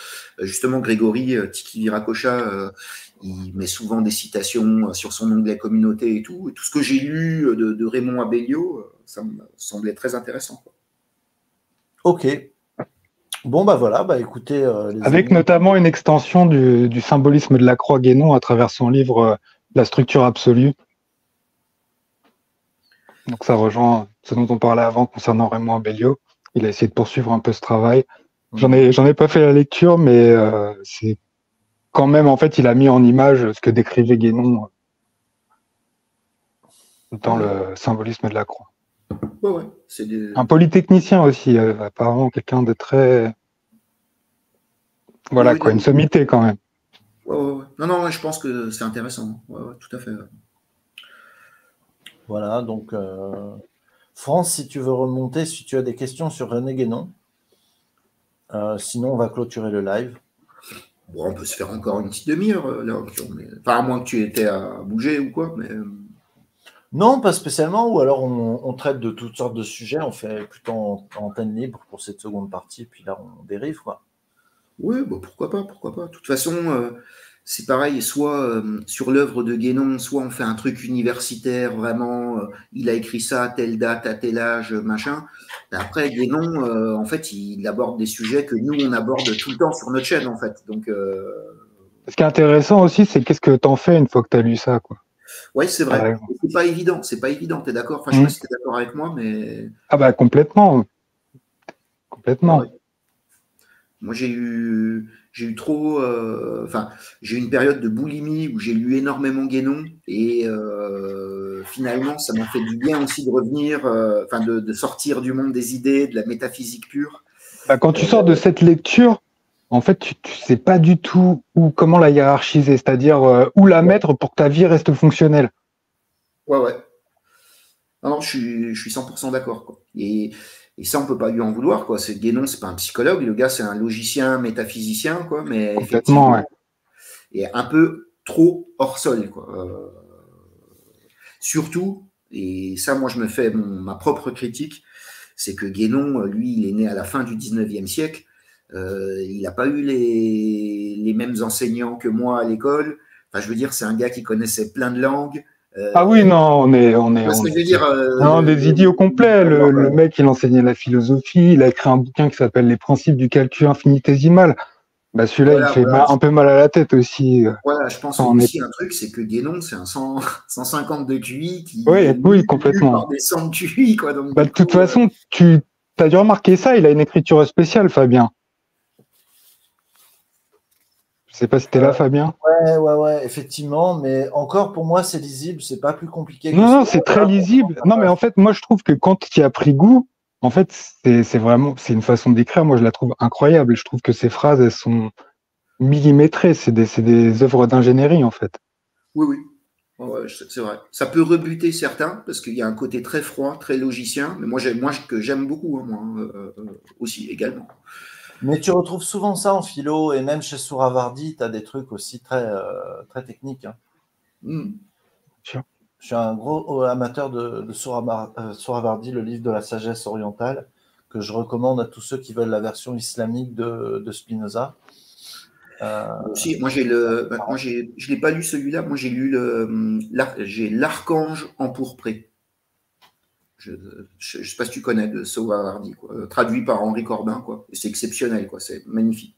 justement, Grégory Tiki Viracocha il met souvent des citations sur son onglet communauté et tout. Et tout ce que j'ai lu de, Raymond Abellio, ça me semblait très intéressant. Ok. Bon, bah voilà, bah écoutez. Euh, Avec notamment une extension du, symbolisme de la croix Guénon à travers son livre euh, La structure absolue. Donc ça rejoint ce dont on parlait avant concernant Raymond Abellio. Il a essayé de poursuivre un peu ce travail. J'en ai, j'en ai pas fait la lecture, mais euh, c'est quand même, en fait, il a mis en image ce que décrivait Guénon dans le symbolisme de la croix. Un polytechnicien aussi, euh, apparemment quelqu'un de très. Voilà, quoi, une sommité quand même. non, non, je pense que c'est intéressant. tout à fait. Voilà, donc euh, France, si tu veux remonter, si tu as des questions sur René Guénon, euh, sinon on va clôturer le live. Bon, on peut se faire encore une petite demi-heure, euh. Enfin, à moins que tu étais à bouger ou quoi, mais. Euh. Non, pas spécialement, ou alors on, traite de toutes sortes de sujets, on fait plutôt en, antenne libre pour cette seconde partie, puis là on dérive, quoi. Oui, bon, pourquoi pas, pourquoi pas. De toute façon, euh, c'est pareil, soit euh, sur l'œuvre de Guénon, soit on fait un truc universitaire, vraiment, euh, il a écrit ça à telle date, à tel âge, machin. après, Guénon, euh, en fait, il aborde des sujets que nous, on aborde tout le temps sur notre chaîne, en fait. Donc, Ce qui est intéressant aussi, c'est qu'est-ce que tu en fais une fois que tu as lu ça, quoi? Oui, c'est vrai. C'est pas évident, c'est pas évident, tu es d'accord? Enfin, je sais pas mmh. si tu es d'accord avec moi, mais. Ah bah complètement. Complètement. Moi, j'ai eu j'ai eu trop, euh, enfin, j'ai eu une période de boulimie où j'ai lu énormément Guénon et euh, finalement, ça m'a fait du bien aussi de revenir, euh, enfin, de, sortir du monde des idées, de la métaphysique pure. Bah, quand tu sors de cette lecture, en fait, tu, ne sais pas du tout où, comment la hiérarchiser, c'est-à-dire où la mettre pour que ta vie reste fonctionnelle. Ouais, ouais. Non, je suis, je suis 100% d'accord. Et et ça, on peut pas lui en vouloir, quoi. C'est Guénon, c'est pas un psychologue. Le gars, c'est un logicien, métaphysicien, quoi. Mais Complètement, ouais. Et un peu trop hors sol, quoi. Euh, surtout, et ça, moi, je me fais ma propre critique, c'est que Guénon, lui, il est né à la fin du 19e siècle. Euh, il n'a pas eu les, les, mêmes enseignants que moi à l'école. Enfin, je veux dire, c'est un gars qui connaissait plein de langues. Euh, ah oui, non, on est, on est, euh, non, des idiots complets. Le, le, mec, il enseignait la philosophie, il a écrit un bouquin qui s'appelle Les principes du calcul infinitésimal. Bah, celui-là, il fait un peu mal à la tête aussi. Voilà, je pense aussi un truc, c'est que Guénon, c'est un 100, 150 de QI qui. Oui, oui, complètement. Des 100 de QI, quoi. Donc, bah, de toute façon, tu as dû remarquer ça, il a une écriture spéciale, Fabien. Sais pas si t'es là, Fabien. Ouais, ouais, ouais, effectivement. Mais encore, pour moi, c'est lisible. C'est pas plus compliqué. Que non, non, c'est très lisible. Non, mais en fait, moi, je trouve que quand tu as pris goût, en fait, c'est vraiment, c'est une façon d'écrire. Moi, je la trouve incroyable. Je trouve que ces phrases, elles sont millimétrées. C'est des, des œuvres d'ingénierie, en fait. Oui, oui. Ouais, c'est vrai. Ça peut rebuter certains parce qu'il y a un côté très froid, très logicien. Mais moi, moi que j'aime beaucoup, hein, moi, euh, euh, aussi également. Mais tu retrouves souvent ça en philo et même chez Souravardi, tu as des trucs aussi très, euh, très techniques. Hein. Hmm. Je suis un gros amateur de, de Souravardi, le livre de la sagesse orientale, que je recommande à tous ceux qui veulent la version islamique de, Spinoza. Euh, moi, j'ai le, bah, moi, je l'ai pas lu celui-là. Moi, j'ai lu le, j'ai l'archange empourpré je ne sais pas si tu connais de Sowahardi, quoi, euh, traduit par Henri Corbin, quoi. C'est exceptionnel, quoi. C'est magnifique.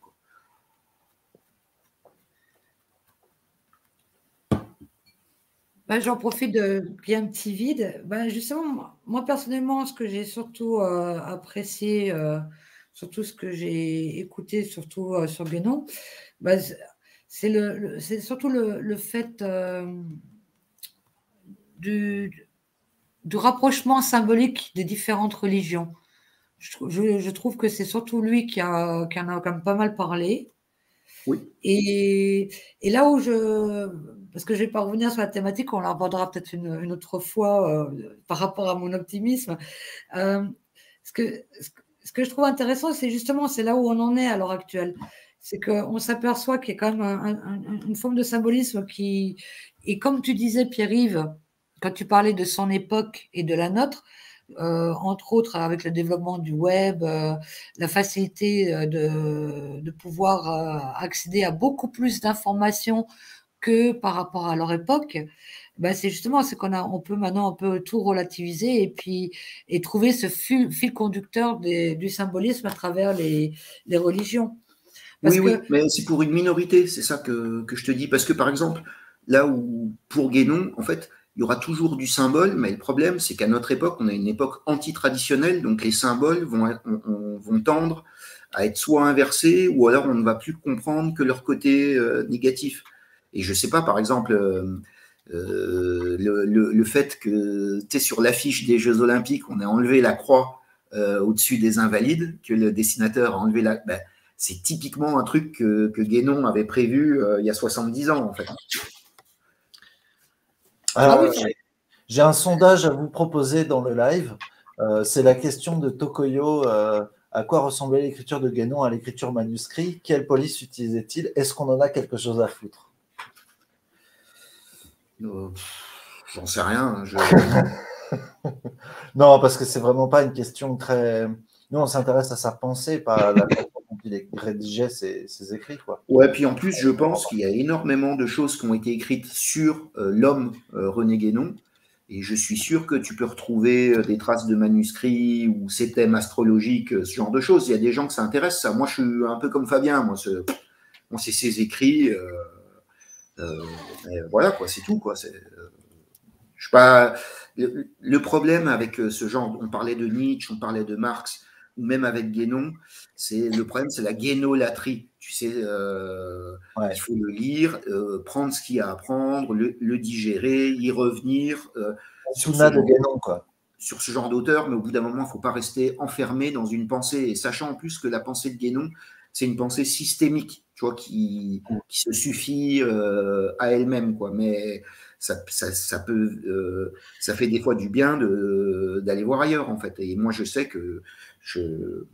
Ben, J'en profite de y un petit vide. Ben, justement, moi personnellement, ce que j'ai surtout euh, apprécié, euh, surtout ce que j'ai écouté, surtout sur Guénon, ben, c'est le, surtout le, le fait du, du rapprochement symbolique des différentes religions. Je, trouve que c'est surtout lui qui, a, qui en a quand même pas mal parlé. Oui. Et, et, là où je. Parce que je ne vais pas revenir sur la thématique, on l'abordera peut-être une, autre fois euh, par rapport à mon optimisme. Euh, ce, que, ce que je trouve intéressant, c'est justement, c'est là où on en est à l'heure actuelle. C'est qu'on s'aperçoit qu'il y a quand même une forme de symbolisme qui. Et comme tu disais, Pierre-Yves, quand tu parlais de son époque et de la nôtre, euh, entre autres avec le développement du web, euh, la facilité euh, de, de pouvoir accéder à beaucoup plus d'informations que par rapport à leur époque, ben c'est justement ce qu'on a, on peut maintenant un peu tout relativiser et puis et trouver ce fil, fil conducteur des, du symbolisme à travers les, les religions. oui, oui, mais c'est pour une minorité, c'est ça que, que, je te dis. Parce que par exemple, là où pour Guénon, en fait, il y aura toujours du symbole, mais le problème, c'est qu'à notre époque, on a une époque anti-traditionnelle, donc les symboles vont, tendre à être soit inversés, ou alors on ne va plus comprendre que leur côté euh, négatif. Et je ne sais pas, par exemple, euh, euh, le, fait que tu sur l'affiche des Jeux Olympiques, on a enlevé la croix au-dessus des invalides, que le dessinateur a enlevé la. Ben, c'est typiquement un truc que Guénon avait prévu il y a 70 ans, en fait. Ah j'ai un sondage à vous proposer dans le live. Euh, c'est la question de Tokoyo. Euh, à quoi ressemblait l'écriture de Guénon à l'écriture manuscrite? Quelle police utilisait-il? Est-ce qu'on en a quelque chose à foutre? Euh, J'en sais rien. non, parce que c'est vraiment pas une question très. Nous, on s'intéresse à sa pensée, pas à la il rédigeait ses, écrits. Quoi. Ouais, puis en plus, je pense qu'il y a énormément de choses qui ont été écrites sur euh, l'homme euh, René Guénon. Et je suis sûr que tu peux retrouver euh, des traces de manuscrits ou ces thèmes astrologiques, ce genre de choses. Il y a des gens que ça intéresse, ça. Moi, je suis un peu comme Fabien. Moi, c'est ses écrits. voilà, quoi, c'est tout. Quoi. je pas. le, problème avec ce genre, on parlait de Nietzsche, on parlait de Marx, ou même avec Guénon, c'est le problème, c'est la guénolatrie. Tu sais, euh, il faut le lire, euh, prendre ce qu'il y a à prendre, le, digérer, y revenir. Euh, sur, ce de Guénon, quoi. sur ce genre d'auteur, mais au bout d'un moment, il ne faut pas rester enfermé dans une pensée. Et sachant en plus que la pensée de Guénon, c'est une pensée systémique, tu vois, qui, qui se suffit à elle-même, quoi. Mais ça, ça, peut, ça fait des fois du bien d'aller voir ailleurs, en fait. Et moi, je sais que je,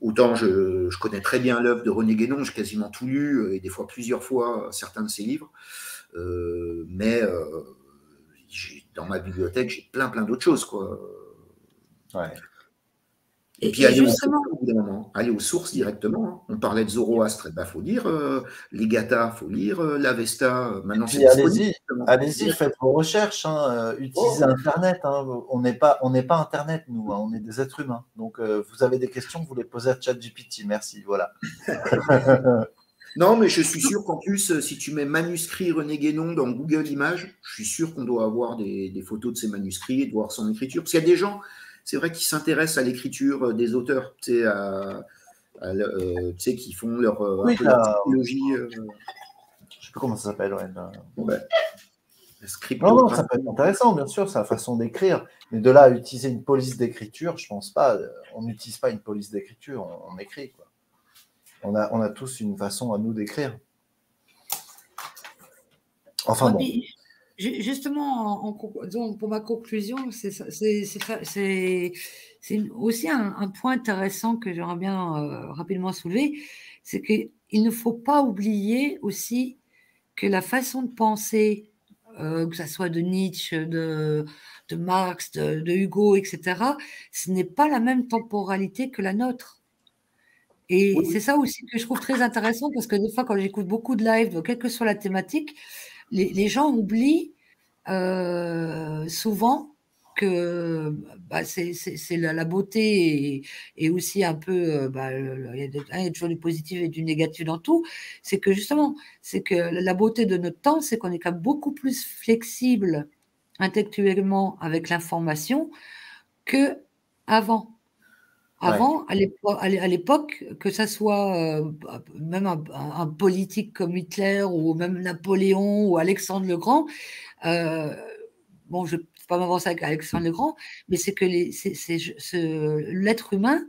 autant je, connais très bien l'œuvre de René Guénon, j'ai quasiment tout lu, et des fois plusieurs fois certains de ses livres, euh, mais euh, dans ma bibliothèque, j'ai plein plein d'autres choses. Quoi. Ouais. Et, puis aller, justement... aux, aller, aux sources directement. Hein. On parlait de Zoroastre, il eh ben, faut lire euh, les Gata, il faut lire euh, l'Avesta. Euh, maintenant, c'est allez-y, allez-y, faites vos recherches, hein, utilisez oh. Internet. Hein. On n'est pas, on n'est pas Internet, nous, on est des êtres humains. Donc, vous avez des questions, vous les posez à ChatGPT. Merci, voilà. non, mais je suis sûr qu'en plus, si tu mets manuscrit René Guénon dans Google Images, je suis sûr qu'on doit avoir des, des, photos de ses manuscrits et de voir son écriture. Parce qu'il y a des gens c'est vrai qu'ils s'intéressent à l'écriture euh, des auteurs, tu sais, à, euh, qui font leur, euh, oui, psychologie. Je ne sais plus comment ça s'appelle. Ouais, non, non, ça peut être intéressant, bien sûr, sa façon d'écrire. Mais de là à utiliser une police d'écriture, je pense pas. On n'utilise pas une police d'écriture, on, écrit. Quoi. On, a, on a tous une façon à nous d'écrire. Enfin bon. Justement, pour ma conclusion, c'est aussi un, point intéressant que j'aimerais bien euh, rapidement soulever, c'est qu'il ne faut pas oublier aussi que la façon de penser, euh, que ce soit de Nietzsche, de, Marx, de, Hugo, etc., ce n'est pas la même temporalité que la nôtre. Et c'est ça aussi que je trouve très intéressant parce que des fois, quand j'écoute beaucoup de live, quelle que soit la thématique, les, gens oublient euh, souvent que bah, c'est la, beauté et, aussi un peu, euh, bah, il, y a, toujours du positif et du négatif dans tout, c'est que justement, c'est que la beauté de notre temps, c'est qu'on est quand même beaucoup plus flexible intellectuellement avec l'information que avant. Avant, à l'époque, que ça soit euh, même un, politique comme Hitler ou même Napoléon ou Alexandre le Grand, euh, bon, je ne vais pas m'avancer avec Alexandre le Grand, mais c'est que l'être humain,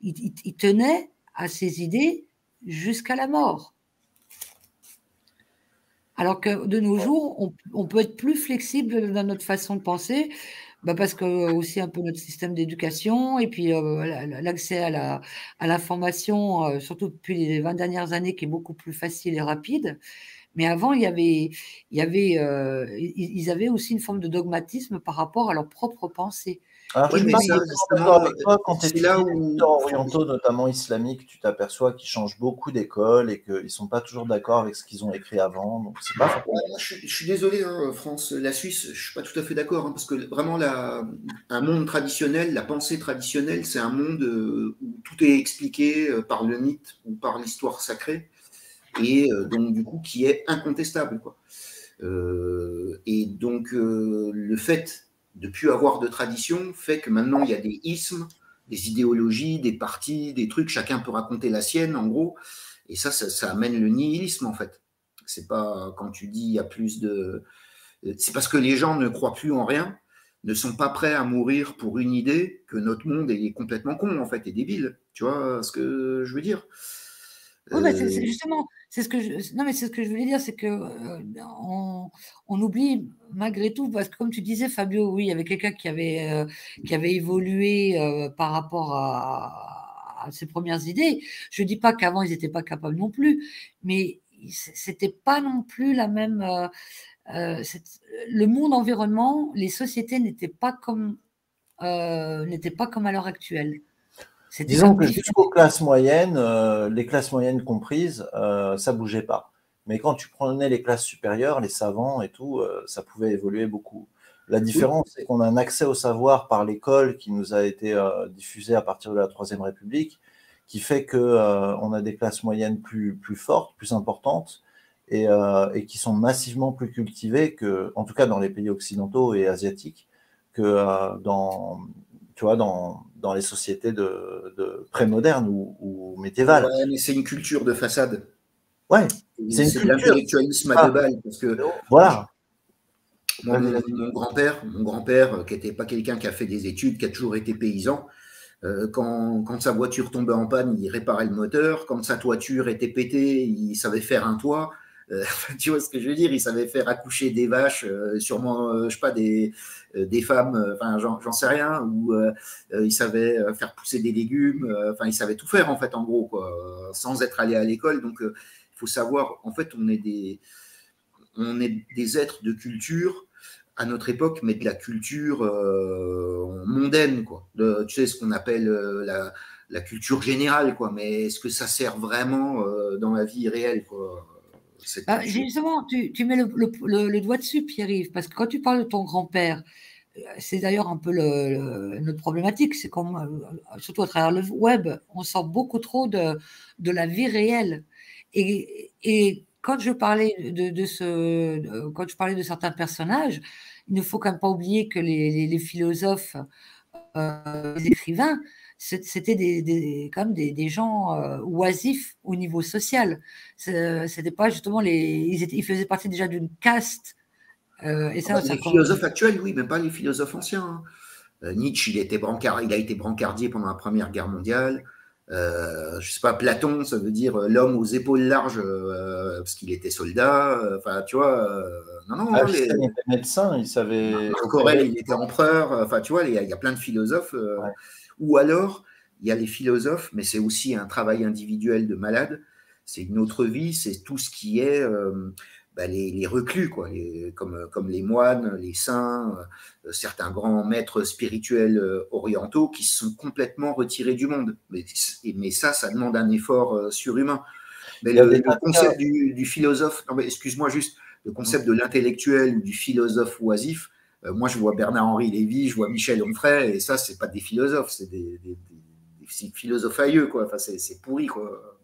il, tenait à ses idées jusqu'à la mort. Alors que de nos jours, on, peut être plus flexible dans notre façon de penser, bah parce que aussi un peu notre système d'éducation et puis euh, l'accès à l'information, la, euh, surtout depuis les 20 dernières années, qui est beaucoup plus facile et rapide. Mais avant, il y avait, il y avait, euh, ils avaient aussi une forme de dogmatisme par rapport à leur propre pensée. Ah, oui, mais ça, quand tu es là où... orientaux, notamment islamiques, tu t'aperçois qu'ils changent beaucoup d'école et qu'ils ne sont pas toujours d'accord avec ce qu'ils ont écrit avant. Donc pas je, suis désolé, hein, France, la Suisse, je ne suis pas tout à fait d'accord, hein, parce que vraiment, la, un monde traditionnel, la pensée traditionnelle, c'est un monde euh, où tout est expliqué euh, par le mythe ou par l'histoire sacrée et euh, donc du coup qui est incontestable. Quoi. Euh, et donc euh, le fait de plus avoir de tradition fait que maintenant il y a des ismes, des idéologies, des partis, des trucs, chacun peut raconter la sienne en gros, et ça, ça, amène le nihilisme en fait. C'est pas quand tu dis il y a plus de. C'est parce que les gens ne croient plus en rien, ne sont pas prêts à mourir pour une idée que notre monde est complètement con en fait et débile. Tu vois ce que je veux dire? Oui, c'est justement, c'est ce que je, non mais c'est ce que je voulais dire, c'est que euh, on, on, oublie malgré tout parce que comme tu disais Fabio, oui, il y avait quelqu'un qui avait euh, qui avait évolué euh, par rapport à, à, ses premières idées. Je dis pas qu'avant ils n'étaient pas capables non plus, mais c'était pas non plus la même. le monde environnement, les sociétés n'étaient pas comme n'étaient pas comme à l'heure actuelle. Disons que jusqu'aux classes moyennes, euh, les classes moyennes comprises, euh, ça bougeait pas. Mais quand tu prenais les classes supérieures, les savants et tout, euh, ça pouvait évoluer beaucoup. La différence, c'est qu'on a un accès au savoir par l'école qui nous a été euh, diffusé à partir de la Troisième République, qui fait que on a des classes moyennes plus, plus fortes, plus importantes, et, et, qui sont massivement plus cultivées que, en tout cas dans les pays occidentaux et asiatiques, que dans, tu vois, dans, dans les sociétés de, de pré-modernes ou, ou, médiévales. Ouais, mais c'est une culture de façade. Ouais, c'est de l'intellectualisme à deux balles. Parce que, voilà. Mon, grand-père, mon grand-père, euh, qui n'était pas quelqu'un qui a fait des études, qui a toujours été paysan, euh, quand, quand, sa voiture tombait en panne, il réparait le moteur. Quand sa toiture était pétée, il savait faire un toit. Euh, tu vois ce que je veux dire? Il savait faire accoucher des vaches, euh, sûrement, euh, je sais pas, des, des femmes, enfin, j'en sais rien, ou il savait faire pousser des légumes, enfin, il savait tout faire, en fait, en gros, sans être allé à l'école. Donc, il faut savoir, en fait, on est des, on est des êtres de culture à notre époque, mais de la culture mondaine, quoi. Tu sais, ce qu'on appelle la, la, culture générale, quoi. Mais est-ce que ça sert vraiment dans la vie réelle, quoi? Bah, justement, tu, tu mets le, le, doigt dessus, Pierre-Yves, parce que quand tu parles de ton grand-père, euh, c'est d'ailleurs un peu notre problématique, c'est comme, euh, surtout à travers le web, on sort beaucoup trop de, de la vie réelle. Et, et quand je parlais de, de ce, quand je parlais de certains personnages, il ne faut quand même pas oublier que les, les, philosophes, euh, les écrivains, c'était des, des, comme des, des gens euh, oisifs au niveau social. C'était pas justement les, ils, étaient, ils faisaient partie déjà d'une caste. Euh, et ça, ah bah, les philosophes actuels, oui, mais pas les philosophes anciens. Hein. Euh, Nietzsche, il, était brancard, il a été brancardier pendant la Première Guerre mondiale. Euh, je sais pas, Platon, ça veut dire l'homme aux épaules larges parce qu'il était soldat. Enfin, tu vois, non, non. Ah, les... Il était médecin, il savait. Corel, il était empereur. Enfin, tu vois, il y, a, il y a plein de philosophes. Ou alors, il y a les philosophes, mais c'est aussi un travail individuel de malade. C'est une autre vie, c'est tout ce qui est euh, bah, les, reclus, quoi, comme, comme les moines, les saints, euh, certains grands maîtres spirituels euh, orientaux qui se sont complètement retirés du monde. Mais, mais ça, ça demande un effort surhumain. Mais le, concept du, philosophe, excuse-moi juste, le concept de l'intellectuel ou du philosophe oisif, moi, je vois Bernard-Henri Lévy, je vois Michel Onfray, et ça, c'est pas des philosophes, c'est des, des, philosophes aïeux, quoi. Enfin, c'est pourri, quoi.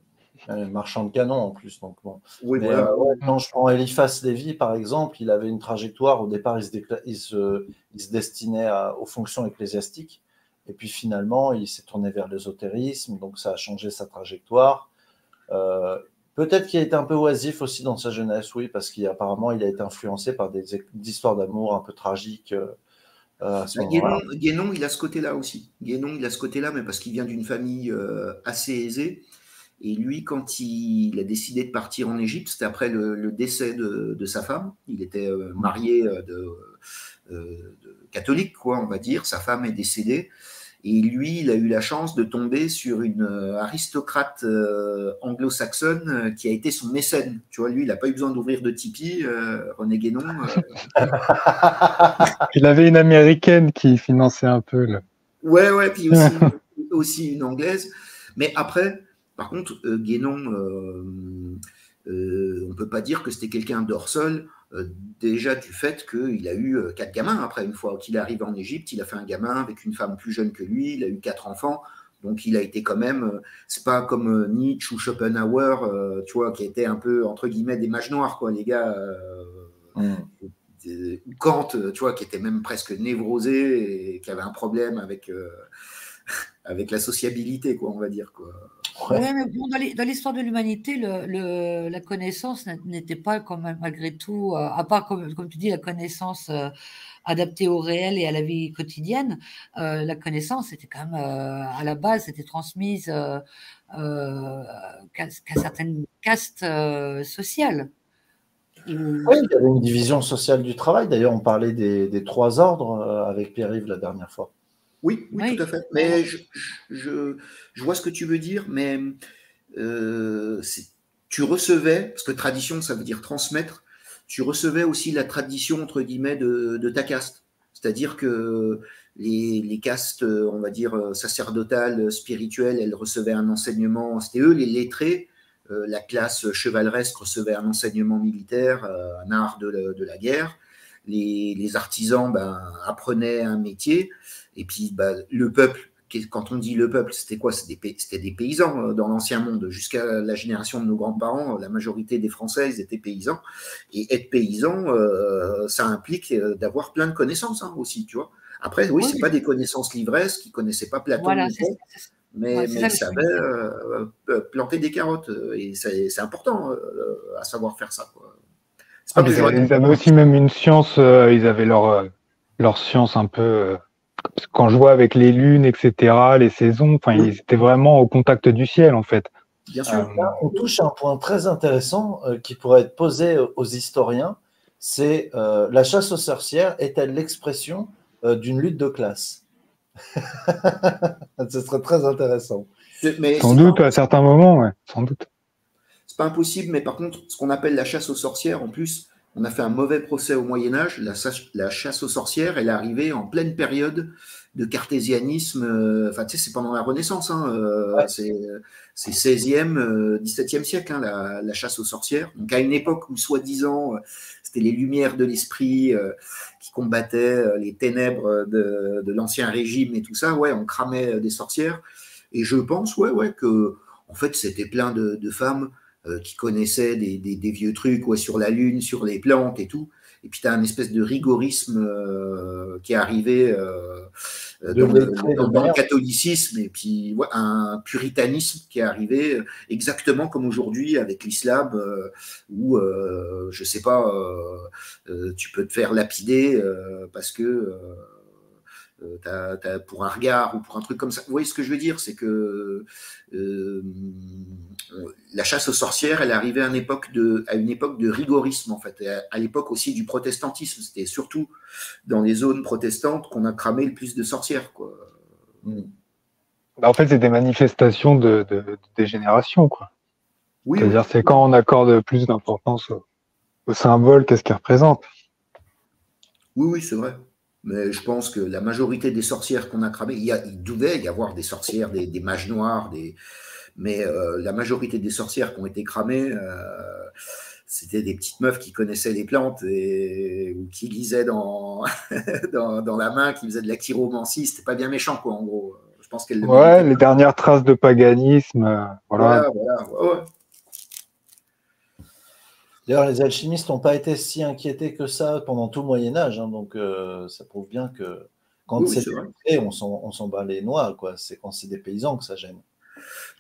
marchand de canon en plus. Donc bon. Oui, euh, quand je prends Eliphas Lévy, par exemple, il avait une trajectoire. Au départ, il se, il se, il se destinait aux fonctions ecclésiastiques. Et puis finalement, il s'est tourné vers l'ésotérisme. Donc ça a changé sa trajectoire. Euh, Peut-être qu'il a été un peu oisif aussi dans sa jeunesse, oui, parce qu'apparemment il a été influencé par des, histoires d'amour un peu tragiques. Euh, à Guénon, il a ce côté-là aussi. Guénon, il a ce côté-là, mais parce qu'il vient d'une famille euh, assez aisée. Et lui, quand il, a décidé de partir en Égypte, c'était après le, décès de, sa femme. Il était euh, marié de, de, catholique, quoi, on va dire. Sa femme est décédée. Et lui, il a eu la chance de tomber sur une euh, aristocrate euh, anglo-saxonne euh, qui a été son mécène. Tu vois, lui, il n'a pas eu besoin d'ouvrir de Tipeee, René Guénon. il avait une américaine qui finançait un peu. Là. Ouais, ouais, puis aussi, une anglaise. Mais après, par contre, Guénon, on ne peut pas dire que c'était quelqu'un d'hors sol. Euh, déjà du fait qu'il a eu euh, quatre gamins après une fois qu'il est arrivé en Égypte, il a fait un gamin avec une femme plus jeune que lui, il a eu quatre enfants, donc il a été quand même, euh, c'est pas comme Nietzsche ou Schopenhauer, tu vois, qui étaient un peu entre guillemets des mages noirs, quoi, les gars. Mm. Ou Kant, tu vois, qui était même presque névrosé et qui avait un problème avec, avec la sociabilité, quoi, on va dire, quoi. Ouais. mais bon, dans l'histoire de l'humanité, le, la connaissance n'était pas quand même malgré tout, euh, à part comme, comme, tu dis, la connaissance euh, adaptée au réel et à la vie quotidienne, euh, la connaissance était quand même à la base, c'était transmise qu'à certaines castes sociales. Oui, il y avait une division sociale du travail. D'ailleurs, on parlait des, des trois ordres avec Pierre-Yves la dernière fois. Oui, oui, tout à fait. Mais je, je, vois ce que tu veux dire, mais euh, tu recevais, parce que tradition, ça veut dire transmettre, tu recevais aussi la tradition, entre guillemets, de, ta caste. C'est-à-dire que les, castes, on va dire, sacerdotales, spirituelles, elles recevaient un enseignement, c'était eux les lettrés. Euh, la classe chevaleresque recevait un enseignement militaire, euh, un art de la, guerre. Les, artisans ben, apprenaient un métier. Et puis, bah, le peuple, quand on dit le peuple, c'était quoi? C'était des, paysans euh, dans l'ancien monde. Jusqu'à la génération de nos grands-parents, la majorité des Français, ils étaient paysans. Et être paysan, euh, ça implique euh, d'avoir plein de connaissances hein, aussi, tu vois. Après, oui, c'est pas des connaissances livresques qui connaissaient pas Platon, mais, ils savaient planter des carottes. Et c'est important à savoir faire ça. Quoi. Ah, ils, avaient, aussi même une science, ils avaient leur, leur science un peu quand je vois avec les lunes, etc., les saisons, enfin, ils étaient vraiment au contact du ciel, en fait. Bien sûr. Euh, on touche à un point très intéressant euh, qui pourrait être posé aux historiens. C'est euh, la chasse aux sorcières est-elle l'expression d'une lutte de classe? Ce serait très intéressant. sans doute, à certains moments, ouais, sans doute. C'est pas impossible, mais par contre, ce qu'on appelle la chasse aux sorcières, en plus, on a fait un mauvais procès au Moyen Âge. La, chasse aux sorcières, elle est arrivée en pleine période de cartésianisme. Euh, enfin, tu sais, c'est pendant la Renaissance. Hein, euh, c'est 16e, 17e euh, siècle, hein, la, chasse aux sorcières. Donc, à une époque où, soi-disant, c'était les lumières de l'esprit qui combattaient les ténèbres de, l'ancien régime et tout ça, ouais, on cramait des sorcières. Et je pense, ouais, ouais, que, en fait, c'était plein de femmes euh, qui connaissaient des, vieux trucs ouais, sur la Lune, sur les plantes et tout. Et puis tu as un espèce de rigorisme euh, qui est arrivé euh, dans, le, catholicisme et puis un puritanisme qui est arrivé exactement comme aujourd'hui avec l'islam où, je sais pas, tu peux te faire lapider parce que euh, pour un regard ou pour un truc comme ça. Vous voyez ce que je veux dire? C'est que euh, la chasse aux sorcières, elle est arrivée à une époque de, à une époque de rigorisme, en fait, à, l'époque aussi du protestantisme. C'était surtout dans les zones protestantes qu'on a cramé le plus de sorcières. Quoi. Bah, en fait, c'est des manifestations de, de, dégénération. Quoi. Oui, C'est-à-dire, c'est quand on accorde plus d'importance au, au symbole, qu'est-ce qu'il représente? Oui, oui, c'est vrai. Mais je pense que la majorité des sorcières qu'on a cramées, il, y il, devait y avoir des sorcières, des, mages noirs, des, mais euh, la majorité des sorcières qui ont été cramées, euh, c'était des petites meufs qui connaissaient les plantes et, ou qui lisaient dans, dans, la main, qui faisaient de la chiromancie. C'était pas bien méchant, quoi, en gros. Je pense qu'elle. Ouais, les dernières traces de paganisme. Euh, voilà. voilà, voilà D'ailleurs, les alchimistes n'ont pas été si inquiétés que ça pendant tout le Moyen Âge, hein, donc euh, ça prouve bien que quand c'est fait, on s'en les noix, quoi. C'est quand c'est des paysans que ça gêne.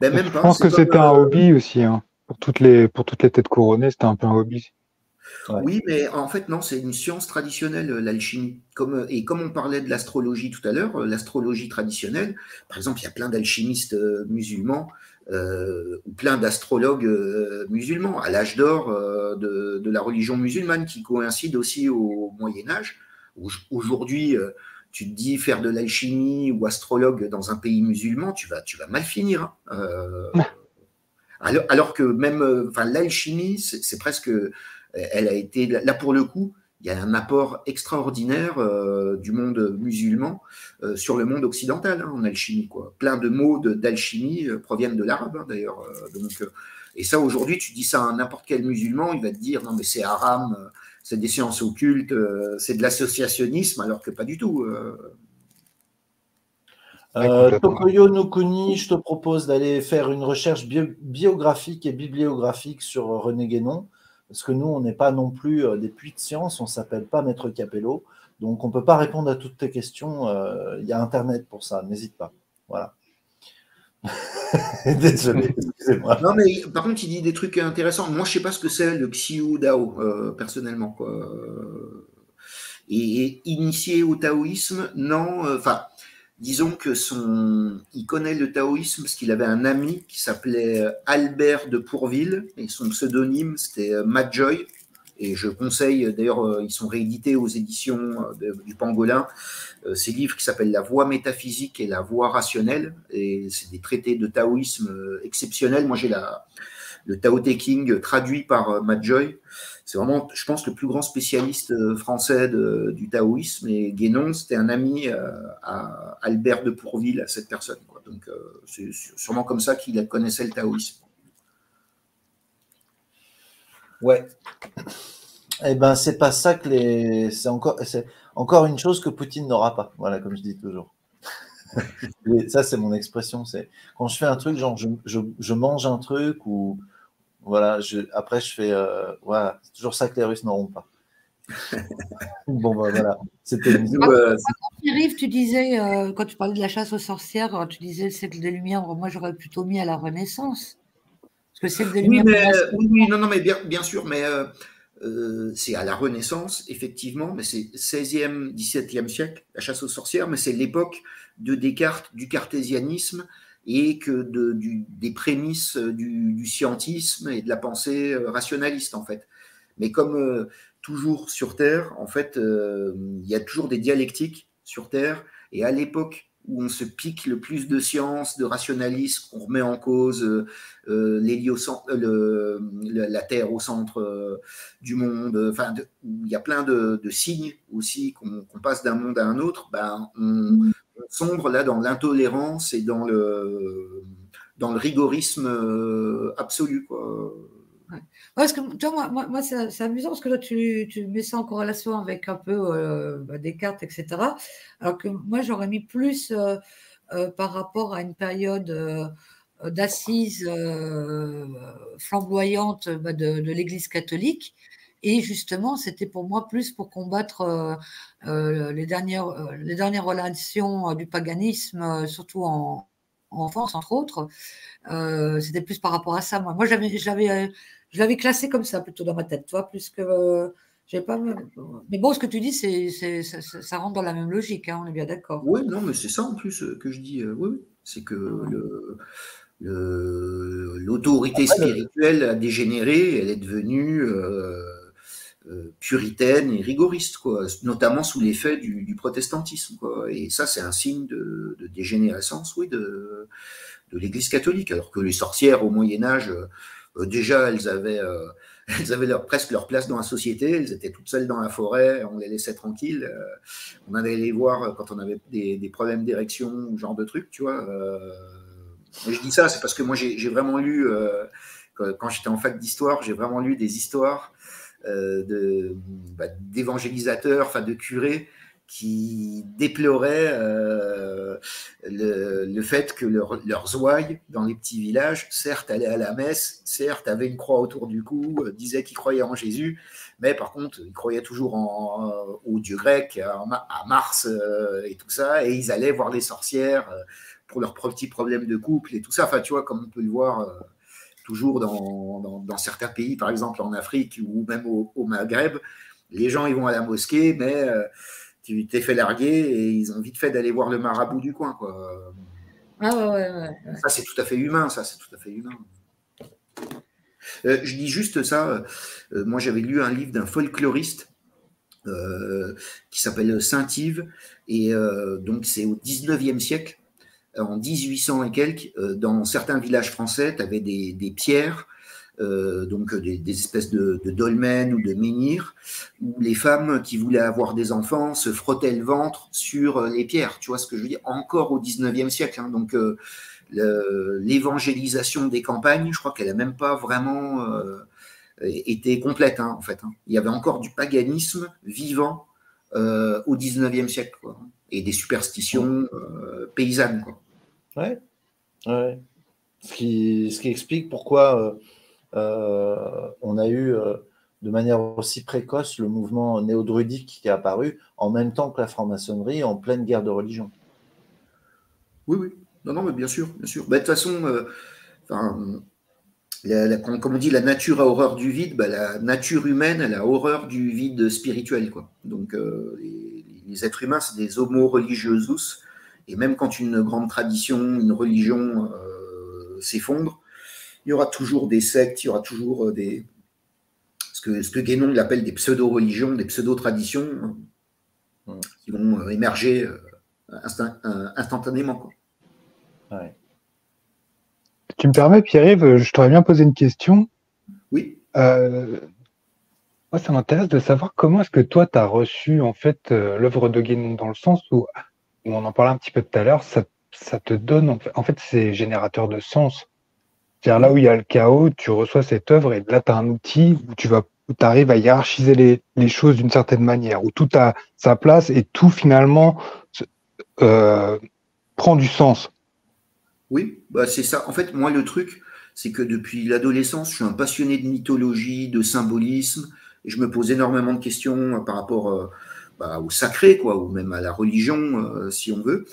Ben, même je pense que c'était un hobby aussi. Hein. Pour toutes les, pour toutes les têtes couronnées, c'était un peu un hobby. Oui, mais en fait, non, c'est une science traditionnelle, l'alchimie. Comme, et comme on parlait de l'astrologie tout à l'heure, l'astrologie traditionnelle, par exemple, il y a plein d'alchimistes musulmans euh, ou plein d'astrologues musulmans à l'âge d'or de, de, la religion musulmane qui coïncide aussi au Moyen Âge. Aujourd'hui, tu te dis faire de l'alchimie ou astrologue dans un pays musulman, tu vas, tu vas mal finir. Hein. Euh, alors, que même euh, l'alchimie, c'est presque, elle a été, là pour le coup, il y a un apport extraordinaire euh, du monde musulman sur le monde occidental hein, en alchimie. Quoi. Plein de mots d'alchimie proviennent de l'arabe hein, d'ailleurs. et ça, aujourd'hui, tu dis ça à n'importe quel musulman, il va te dire non, mais c'est haram c'est des sciences occultes, euh, c'est de l'associationnisme, alors que pas du tout. Euh. Euh, Tokoyo Nukuni, je te propose d'aller faire une recherche biographique et bibliographique sur René Guénon, parce que nous, on n'est pas non plus des puits de science, on ne s'appelle pas Maître Capello, donc on ne peut pas répondre à toutes tes questions. Il y a Internet pour ça, n'hésite pas. Voilà. Désolé, excusez-moi. Non, mais par contre, il dit des trucs intéressants. Moi, je sais pas ce que c'est le Xiu Dao, euh, personnellement. Et, initié au taoïsme, non. Euh, enfin, disons que son, il connaît le taoïsme parce qu'il avait un ami qui s'appelait euh, Albert de Pourville et son pseudonyme c'était Matt Joy. Et je conseille, d'ailleurs, ils sont réédités aux éditions du Pangolin, euh, ces livres qui s'appellent La voie métaphysique et La voie rationnelle. Et c'est des traités de taoïsme euh, exceptionnels. Moi, j'ai le Tao Te King traduit par euh, Matt Joy. C'est vraiment, je pense, le plus grand spécialiste français du taoïsme. Et Guénon, c'était un ami à Albert de Pourville, à cette personne. Donc, c'est sûrement comme ça qu'il connaissait le taoïsme. Ouais. Eh ben, c'est pas ça que les. C'est encore. Encore une chose que Poutine n'aura pas. Voilà, comme je dis toujours. ça, c'est mon expression. Quand je fais un truc, genre je, mange un truc ou voilà, je, après je fais euh, voilà, c'est toujours ça que les Russes n'auront pas. bon, bah, voilà. C'était euh, tu disais, euh, quand tu parlais de la chasse aux sorcières, tu disais le siècle des Lumières. Moi, j'aurais plutôt mis à la Renaissance. Parce que siècle des Lumières. Oui, oui, non, non, mais bien, bien sûr, mais euh, c'est à la Renaissance, effectivement, mais c'est 16e, 17e siècle, la chasse aux sorcières, mais c'est l'époque de Descartes, du cartésianisme et que de, des prémices du, scientisme et de la pensée euh, rationaliste, en fait. Mais comme euh, toujours sur Terre, en fait, il y a toujours des dialectiques sur Terre, et à l'époque où on se pique le plus de science, de rationalisme, on remet en cause euh, euh, euh la Terre au centre euh, du monde, enfin, il y a plein de, signes aussi qu'on passe d'un monde à un autre, ben, on, sombre là dans l'intolérance et dans le, dans le rigorisme absolu. Quoi parce que toi, moi, moi, c'est amusant parce que là, tu, tu, mets ça en corrélation avec un peu euh, bah, des etc. Alors que moi, j'aurais mis plus euh, euh, par rapport à une période d'assises flamboyante bah, de l'Église catholique. Et justement, c'était pour moi plus pour combattre les, dernières, les dernières relations du paganisme, surtout en, en France, entre autres. c'était plus par rapport à ça. Moi, moi j'avais je l'avais classé comme ça plutôt dans ma tête, toi, plus que. Euh, j'ai pas. Mais bon, ce que tu dis, c'est, ça, rentre dans la même logique, hein, on est bien d'accord. Oui, non, mais c'est ça en plus euh, que je dis. Euh, oui, c'est que le, l'autorité spirituelle a dégénéré, elle est devenue puritaine et rigoriste, quoi, notamment sous l'effet du, protestantisme. Et ça, c'est un signe de, dégénérescence, oui, de, l'Église catholique. Alors que les sorcières au Moyen Âge euh, déjà, elles avaient, euh, elles avaient leur, presque leur place dans la société, elles étaient toutes seules dans la forêt, on les laissait tranquilles. Euh, on allait les voir quand on avait des, problèmes d'érection ou genre de trucs, tu vois. je dis ça, c'est parce que moi, j'ai vraiment lu, quand j'étais en fac d'histoire, j'ai vraiment lu des histoires d'évangélisateurs, enfin de curés qui déploraient euh, le, fait que leurs ouailles dans les petits villages, certes, allaient à la messe, certes, avaient une croix autour du cou, euh, disaient qu'ils croyaient en Jésus, mais par contre, ils croyaient toujours en, euh, au dieu grec, à Mars et tout ça, et ils allaient voir les sorcières pour leurs petits problèmes de couple et tout ça. Enfin, tu vois, comme on peut le voir toujours dans, dans, certains pays, par exemple en Afrique ou même au, Maghreb, les gens ils vont à la mosquée, mais euh, tu t'es fait larguer et ils ont vite fait d'aller voir le marabout du coin. Quoi. Ah ouais, ouais, Ça, c'est tout à fait humain, ça, c'est tout à fait humain. Euh, je dis juste ça. Euh, moi, j'avais lu un livre d'un folkloriste qui s'appelle Saint-Yves, et donc c'est au 19e siècle en 1800 et quelques, euh, dans certains villages français, tu avais des, pierres, euh, donc des, espèces de, dolmens ou de menhirs, où les femmes qui voulaient avoir des enfants se frottaient le ventre sur les pierres. Tu vois ce que je veux dire? Encore au 19e siècle. Hein. donc euh, l'évangélisation des campagnes, je crois qu'elle n'a même pas vraiment été complète, hein, en fait. Hein. Il y avait encore du paganisme vivant au 19e siècle, et des superstitions paysannes. Ouais. ouais. Ce, qui, ce qui explique pourquoi euh, euh, on a eu euh, de manière aussi précoce le mouvement néo-druidique qui est apparu en même temps que la franc-maçonnerie en pleine guerre de religion. Oui, oui. Non, non, mais bien sûr, bien sûr. Bah, de toute façon, comme on dit, la nature a horreur du vide, bah, la nature humaine, elle a horreur du vide spirituel. Quoi. Donc, les, les, êtres humains, c'est des homo religiosus et même quand une grande tradition, une religion euh, s'effondre, il y aura toujours des sectes, il y aura toujours euh, des. Ce que, ce que Guénon appelle des pseudo-religions, des pseudo-traditions hein, qui vont euh, émerger instantanément. Tu me permets, Pierre-Yves, je t'aurais bien posé une question. Oui. moi, ça m'intéresse de savoir comment est-ce que toi, tu as reçu en fait l'œuvre de Guénon, dans le sens où on en parlait un petit peu tout à l'heure, ça, te donne, en fait, c'est générateur de sens. C'est-à-dire là où il y a le chaos, tu reçois cette œuvre et là, tu as un outil où tu vas arrives à hiérarchiser les, choses d'une certaine manière, où tout a sa place et tout finalement euh, prend du sens. Oui, bah c'est ça. En fait, moi, le truc, c'est que depuis l'adolescence, je suis un passionné de mythologie, de symbolisme, et je me pose énormément de questions par rapport euh, bah, au sacré, quoi, ou même à la religion, euh, si on veut.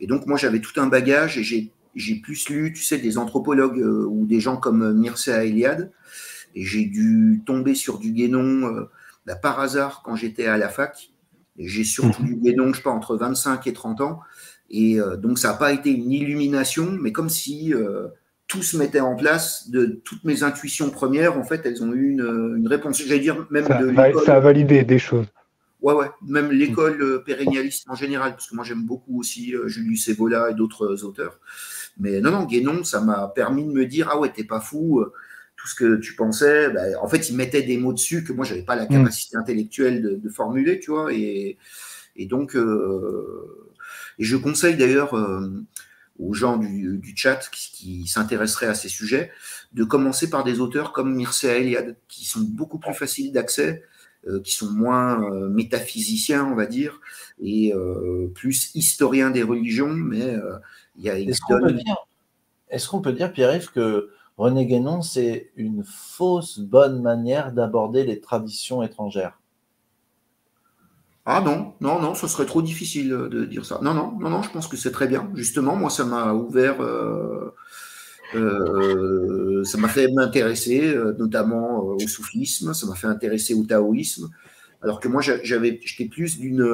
Et donc, moi, j'avais tout un bagage et j'ai, plus lu, tu sais, des anthropologues euh, ou des gens comme Mircea Eliade. Et j'ai dû tomber sur du Guénon euh, bah, par hasard quand j'étais à la fac. Et j'ai surtout lu Guénon, je sais pas, entre 25 et 30 ans. Et donc, ça n'a pas été une illumination, mais comme si tout se mettait en place, de toutes mes intuitions premières, en fait, elles ont eu une, une réponse. J'allais dire même ça, de ça a validé des choses. Ouais, ouais, même l'école euh, pérennialiste en général, parce que moi j'aime beaucoup aussi euh, Julius Evola et d'autres euh, auteurs. Mais non, non, Guénon, ça m'a permis de me dire ah ouais, t'es pas fou, tout ce que tu pensais. Bah, en fait, il mettait des mots dessus que moi j'avais pas la mm. capacité intellectuelle de, formuler, tu vois. Et, et donc, et je conseille d'ailleurs aux gens du, du chat qui, qui s'intéresseraient à ces sujets de commencer par des auteurs comme Mircea Eliade, qui sont beaucoup plus faciles d'accès euh, qui sont moins euh, métaphysiciens, on va dire, et euh, plus historiens des religions, mais il y a Est-ce qu'on peut, dire, Pierre-Yves, que René Guénon, c'est une fausse bonne manière d'aborder les traditions étrangères? Ah non, non, non, ce serait trop difficile de dire ça. Non, non, non, non, je pense que c'est très bien. Justement, moi, ça m'a ouvert euh, ça m'a fait m'intéresser euh, notamment euh, au soufisme, ça m'a fait intéresser au taoïsme, alors que moi j'avais, j'étais plus d'une,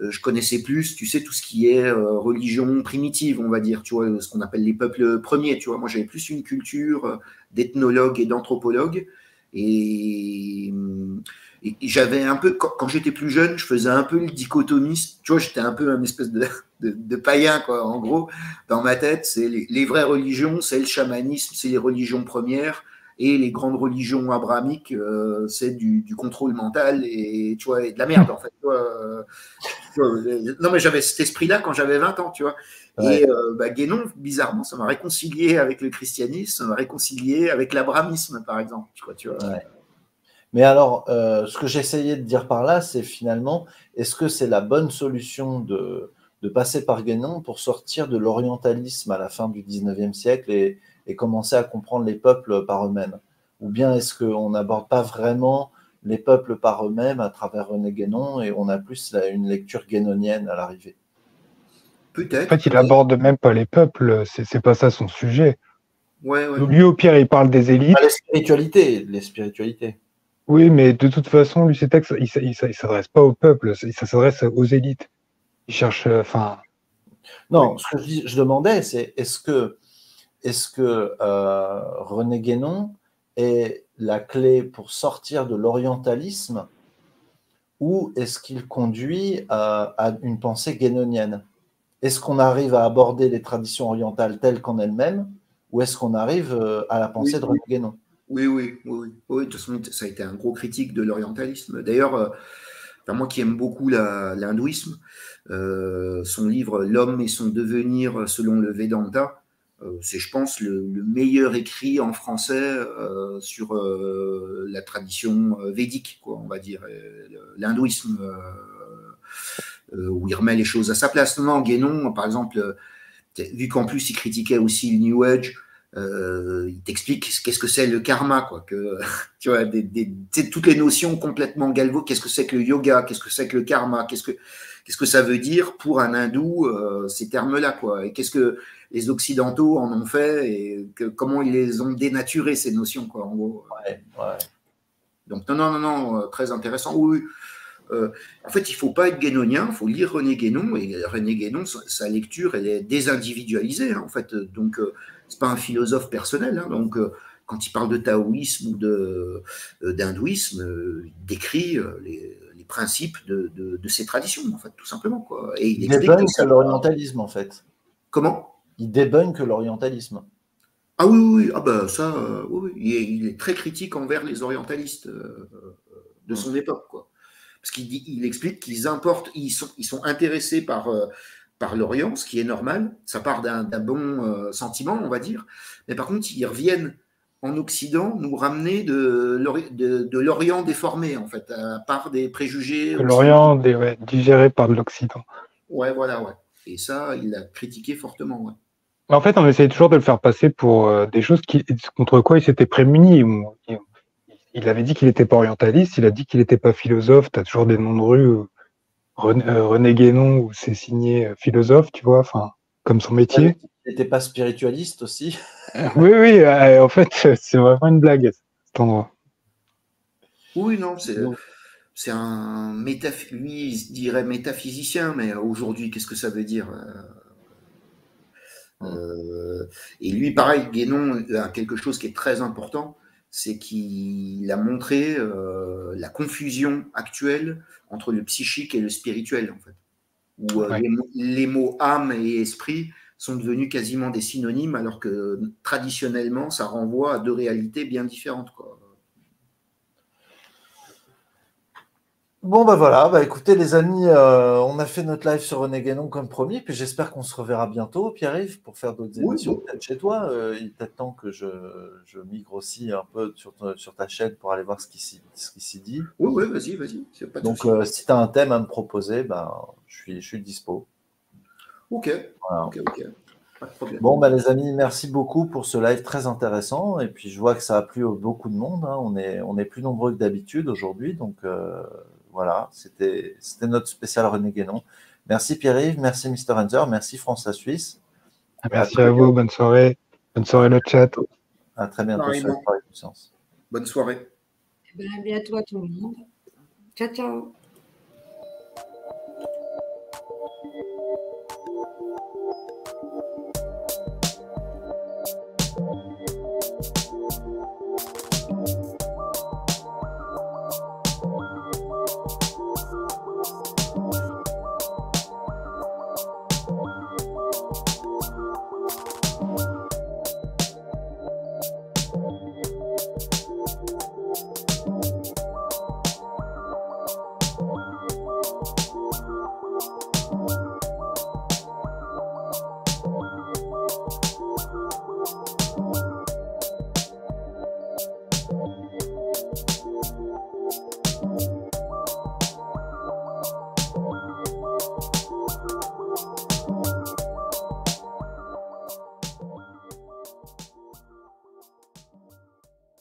je connaissais plus, tu sais, tout ce qui est religion primitive, on va dire, tu vois, ce qu'on appelle les peuples premiers, tu vois. Moi j'avais plus une culture d'ethnologue et d'anthropologue, et j'avais un peu, quand, j'étais plus jeune, je faisais un peu le dichotomiste. Tu vois, j'étais un peu un espèce de, de, païen, quoi. En gros, dans ma tête, c'est les, vraies religions, c'est le chamanisme, c'est les religions premières. Et les grandes religions abrahamiques, euh, c'est du, du, contrôle mental et, tu vois, et de la merde, en fait. Euh, non, mais j'avais cet esprit-là quand j'avais 20 ans, tu vois. Et euh, bah, Guénon, bizarrement, ça m'a réconcilié avec le christianisme, ça m'a réconcilié avec l'abrahamisme, par exemple. Tu vois, tu vois. Mais alors, euh, ce que j'essayais de dire par là, c'est finalement, est-ce que c'est la bonne solution de, de passer par Guénon pour sortir de l'orientalisme à la fin du 19e siècle et, et commencer à comprendre les peuples par eux-mêmes Ou bien est-ce qu'on n'aborde pas vraiment les peuples par eux-mêmes à travers René Guénon et on a plus une lecture guénonienne à l'arrivée? Peut-être. En fait, il aborde même pas les peuples, c'est pas ça son sujet. Ouais, ouais. Lui, au pire, il parle des élites. Ah, les spiritualités, les spiritualités. Oui, mais de toute façon, lui, ses textes, il ne s'adresse pas au peuple, ça s'adresse aux élites. Il cherche, euh, enfin. non, ce que je, je demandais, c'est est-ce que, est-ce que euh, René Guénon est la clé pour sortir de l'orientalisme ou est-ce qu'il conduit à, à une pensée guénonienne? Est-ce qu'on arrive à aborder les traditions orientales telles qu'en elles-mêmes ou est-ce qu'on arrive euh, à la pensée Oui, de René Guénon? Oui, oui, oui, De toute façon, ça a été un gros critique de l'orientalisme. D'ailleurs, euh, enfin, moi qui aime beaucoup l'hindouisme, euh, son livre L'homme et son devenir selon le Vedanta, euh, c'est, je pense, le, le meilleur écrit en français euh, sur euh, la tradition euh, védique, quoi, on va dire, euh, l'hindouisme, euh, euh, où il remet les choses à sa place. Non, non, Guénon, par exemple, euh, vu qu'en plus il critiquait aussi le New Age, euh, il t'explique qu'est-ce que c'est le karma, quoi. Que, tu vois, des, des, toutes les notions complètement galvo. Qu'est-ce que c'est que le yoga? Qu'est-ce que c'est que le karma? Qu'est-ce que qu'est-ce que ça veut dire pour un hindou euh, ces termes-là, quoi? Et qu'est-ce que les occidentaux en ont fait et que, comment ils les ont dénaturés ces notions, quoi. En gros. Ouais, ouais. Donc non, non, non, non, euh, très intéressant. Oui. Euh, en fait, il faut pas être guénonien, il faut lire René Guénon. Et René Guénon, sa, sa lecture, elle est désindividualisée. hein, en fait, donc euh, c'est pas un philosophe personnel. hein, donc euh, quand il parle de taoïsme ou d'hindouisme, il décrit les, les principes de, de, de ces traditions, en fait, tout simplement. Quoi. Et il Il explique l'orientalisme, en fait. Comment? Il débunk l'orientalisme. Ah oui, oui, oui, ah bah ça, euh, oui, oui. Il, est, il est très critique envers les orientalistes euh, de son époque, quoi. Parce qu'il dit- il explique qu'ils importent, ils sont, ils sont intéressés par, euh, par l'Orient, ce qui est normal. Ça part d'un d'un bon euh, sentiment, on va dire. Mais par contre, ils reviennent en Occident nous ramener de, de, de l'Orient déformé, en fait, à part des préjugés. Que L'Orient des- ouais, digéré par l'Occident. Ouais, voilà, ouais. Et ça, il l'a critiqué fortement, ouais. En fait, on essaye toujours de le faire passer pour euh, des choses qui, contre quoi il s'était prémuni. On- il- Il avait dit qu'il n'était pas orientaliste, il a dit qu'il n'était pas philosophe. Tu as toujours des noms de rue, euh, René, euh, René Guénon, où c'est signé philosophe, tu vois, enfin, comme son métier. Il n'était pas spiritualiste aussi. oui, oui, euh, en fait, c'est vraiment une blague, cet endroit. Oui, non, c'est un métaph... lui, il se dirait métaphysicien, mais aujourd'hui, qu'est-ce que ça veut dire euh, euh, Et lui, pareil, Guénon a quelque chose qui est très important, c'est qu'il a montré euh, la confusion actuelle entre le psychique et le spirituel, en fait. Où euh, Ouais. les, mots- les mots âme et esprit sont devenus quasiment des synonymes, alors que traditionnellement, ça renvoie à deux réalités bien différentes, quoi. Bon, bah voilà, bah écoutez, les amis, euh, on a fait notre live sur René Guénon comme promis, puis j'espère qu'on se reverra bientôt, Pierre-Yves, pour faire d'autres Oui, émissions, bon. peut-être chez toi. Euh, il est peut-être temps que je, je migre aussi un peu sur, ta- sur ta chaîne pour aller voir ce qui s'y dit. Oui, oui, vas-y, vas-y. Donc, euh, si tu as un thème à me proposer, ben, je, suis, je suis dispo. Ok, Voilà. Bon, bah, les amis, merci beaucoup pour ce live très intéressant. Et puis, je vois que ça a plu à beaucoup de monde. hein. On, est, on est plus nombreux que d'habitude aujourd'hui. Donc, euh, voilà, c'était notre spécial René Guénon. Merci Pierre-Yves, merci Mr. Hunter, merci France à Suisse. Merci à vous, bonne soirée. Bonne soirée, le chat. À très bientôt sur et Conscience. Bonne soirée. Eh ben, à bientôt à tout le monde. Ciao, ciao.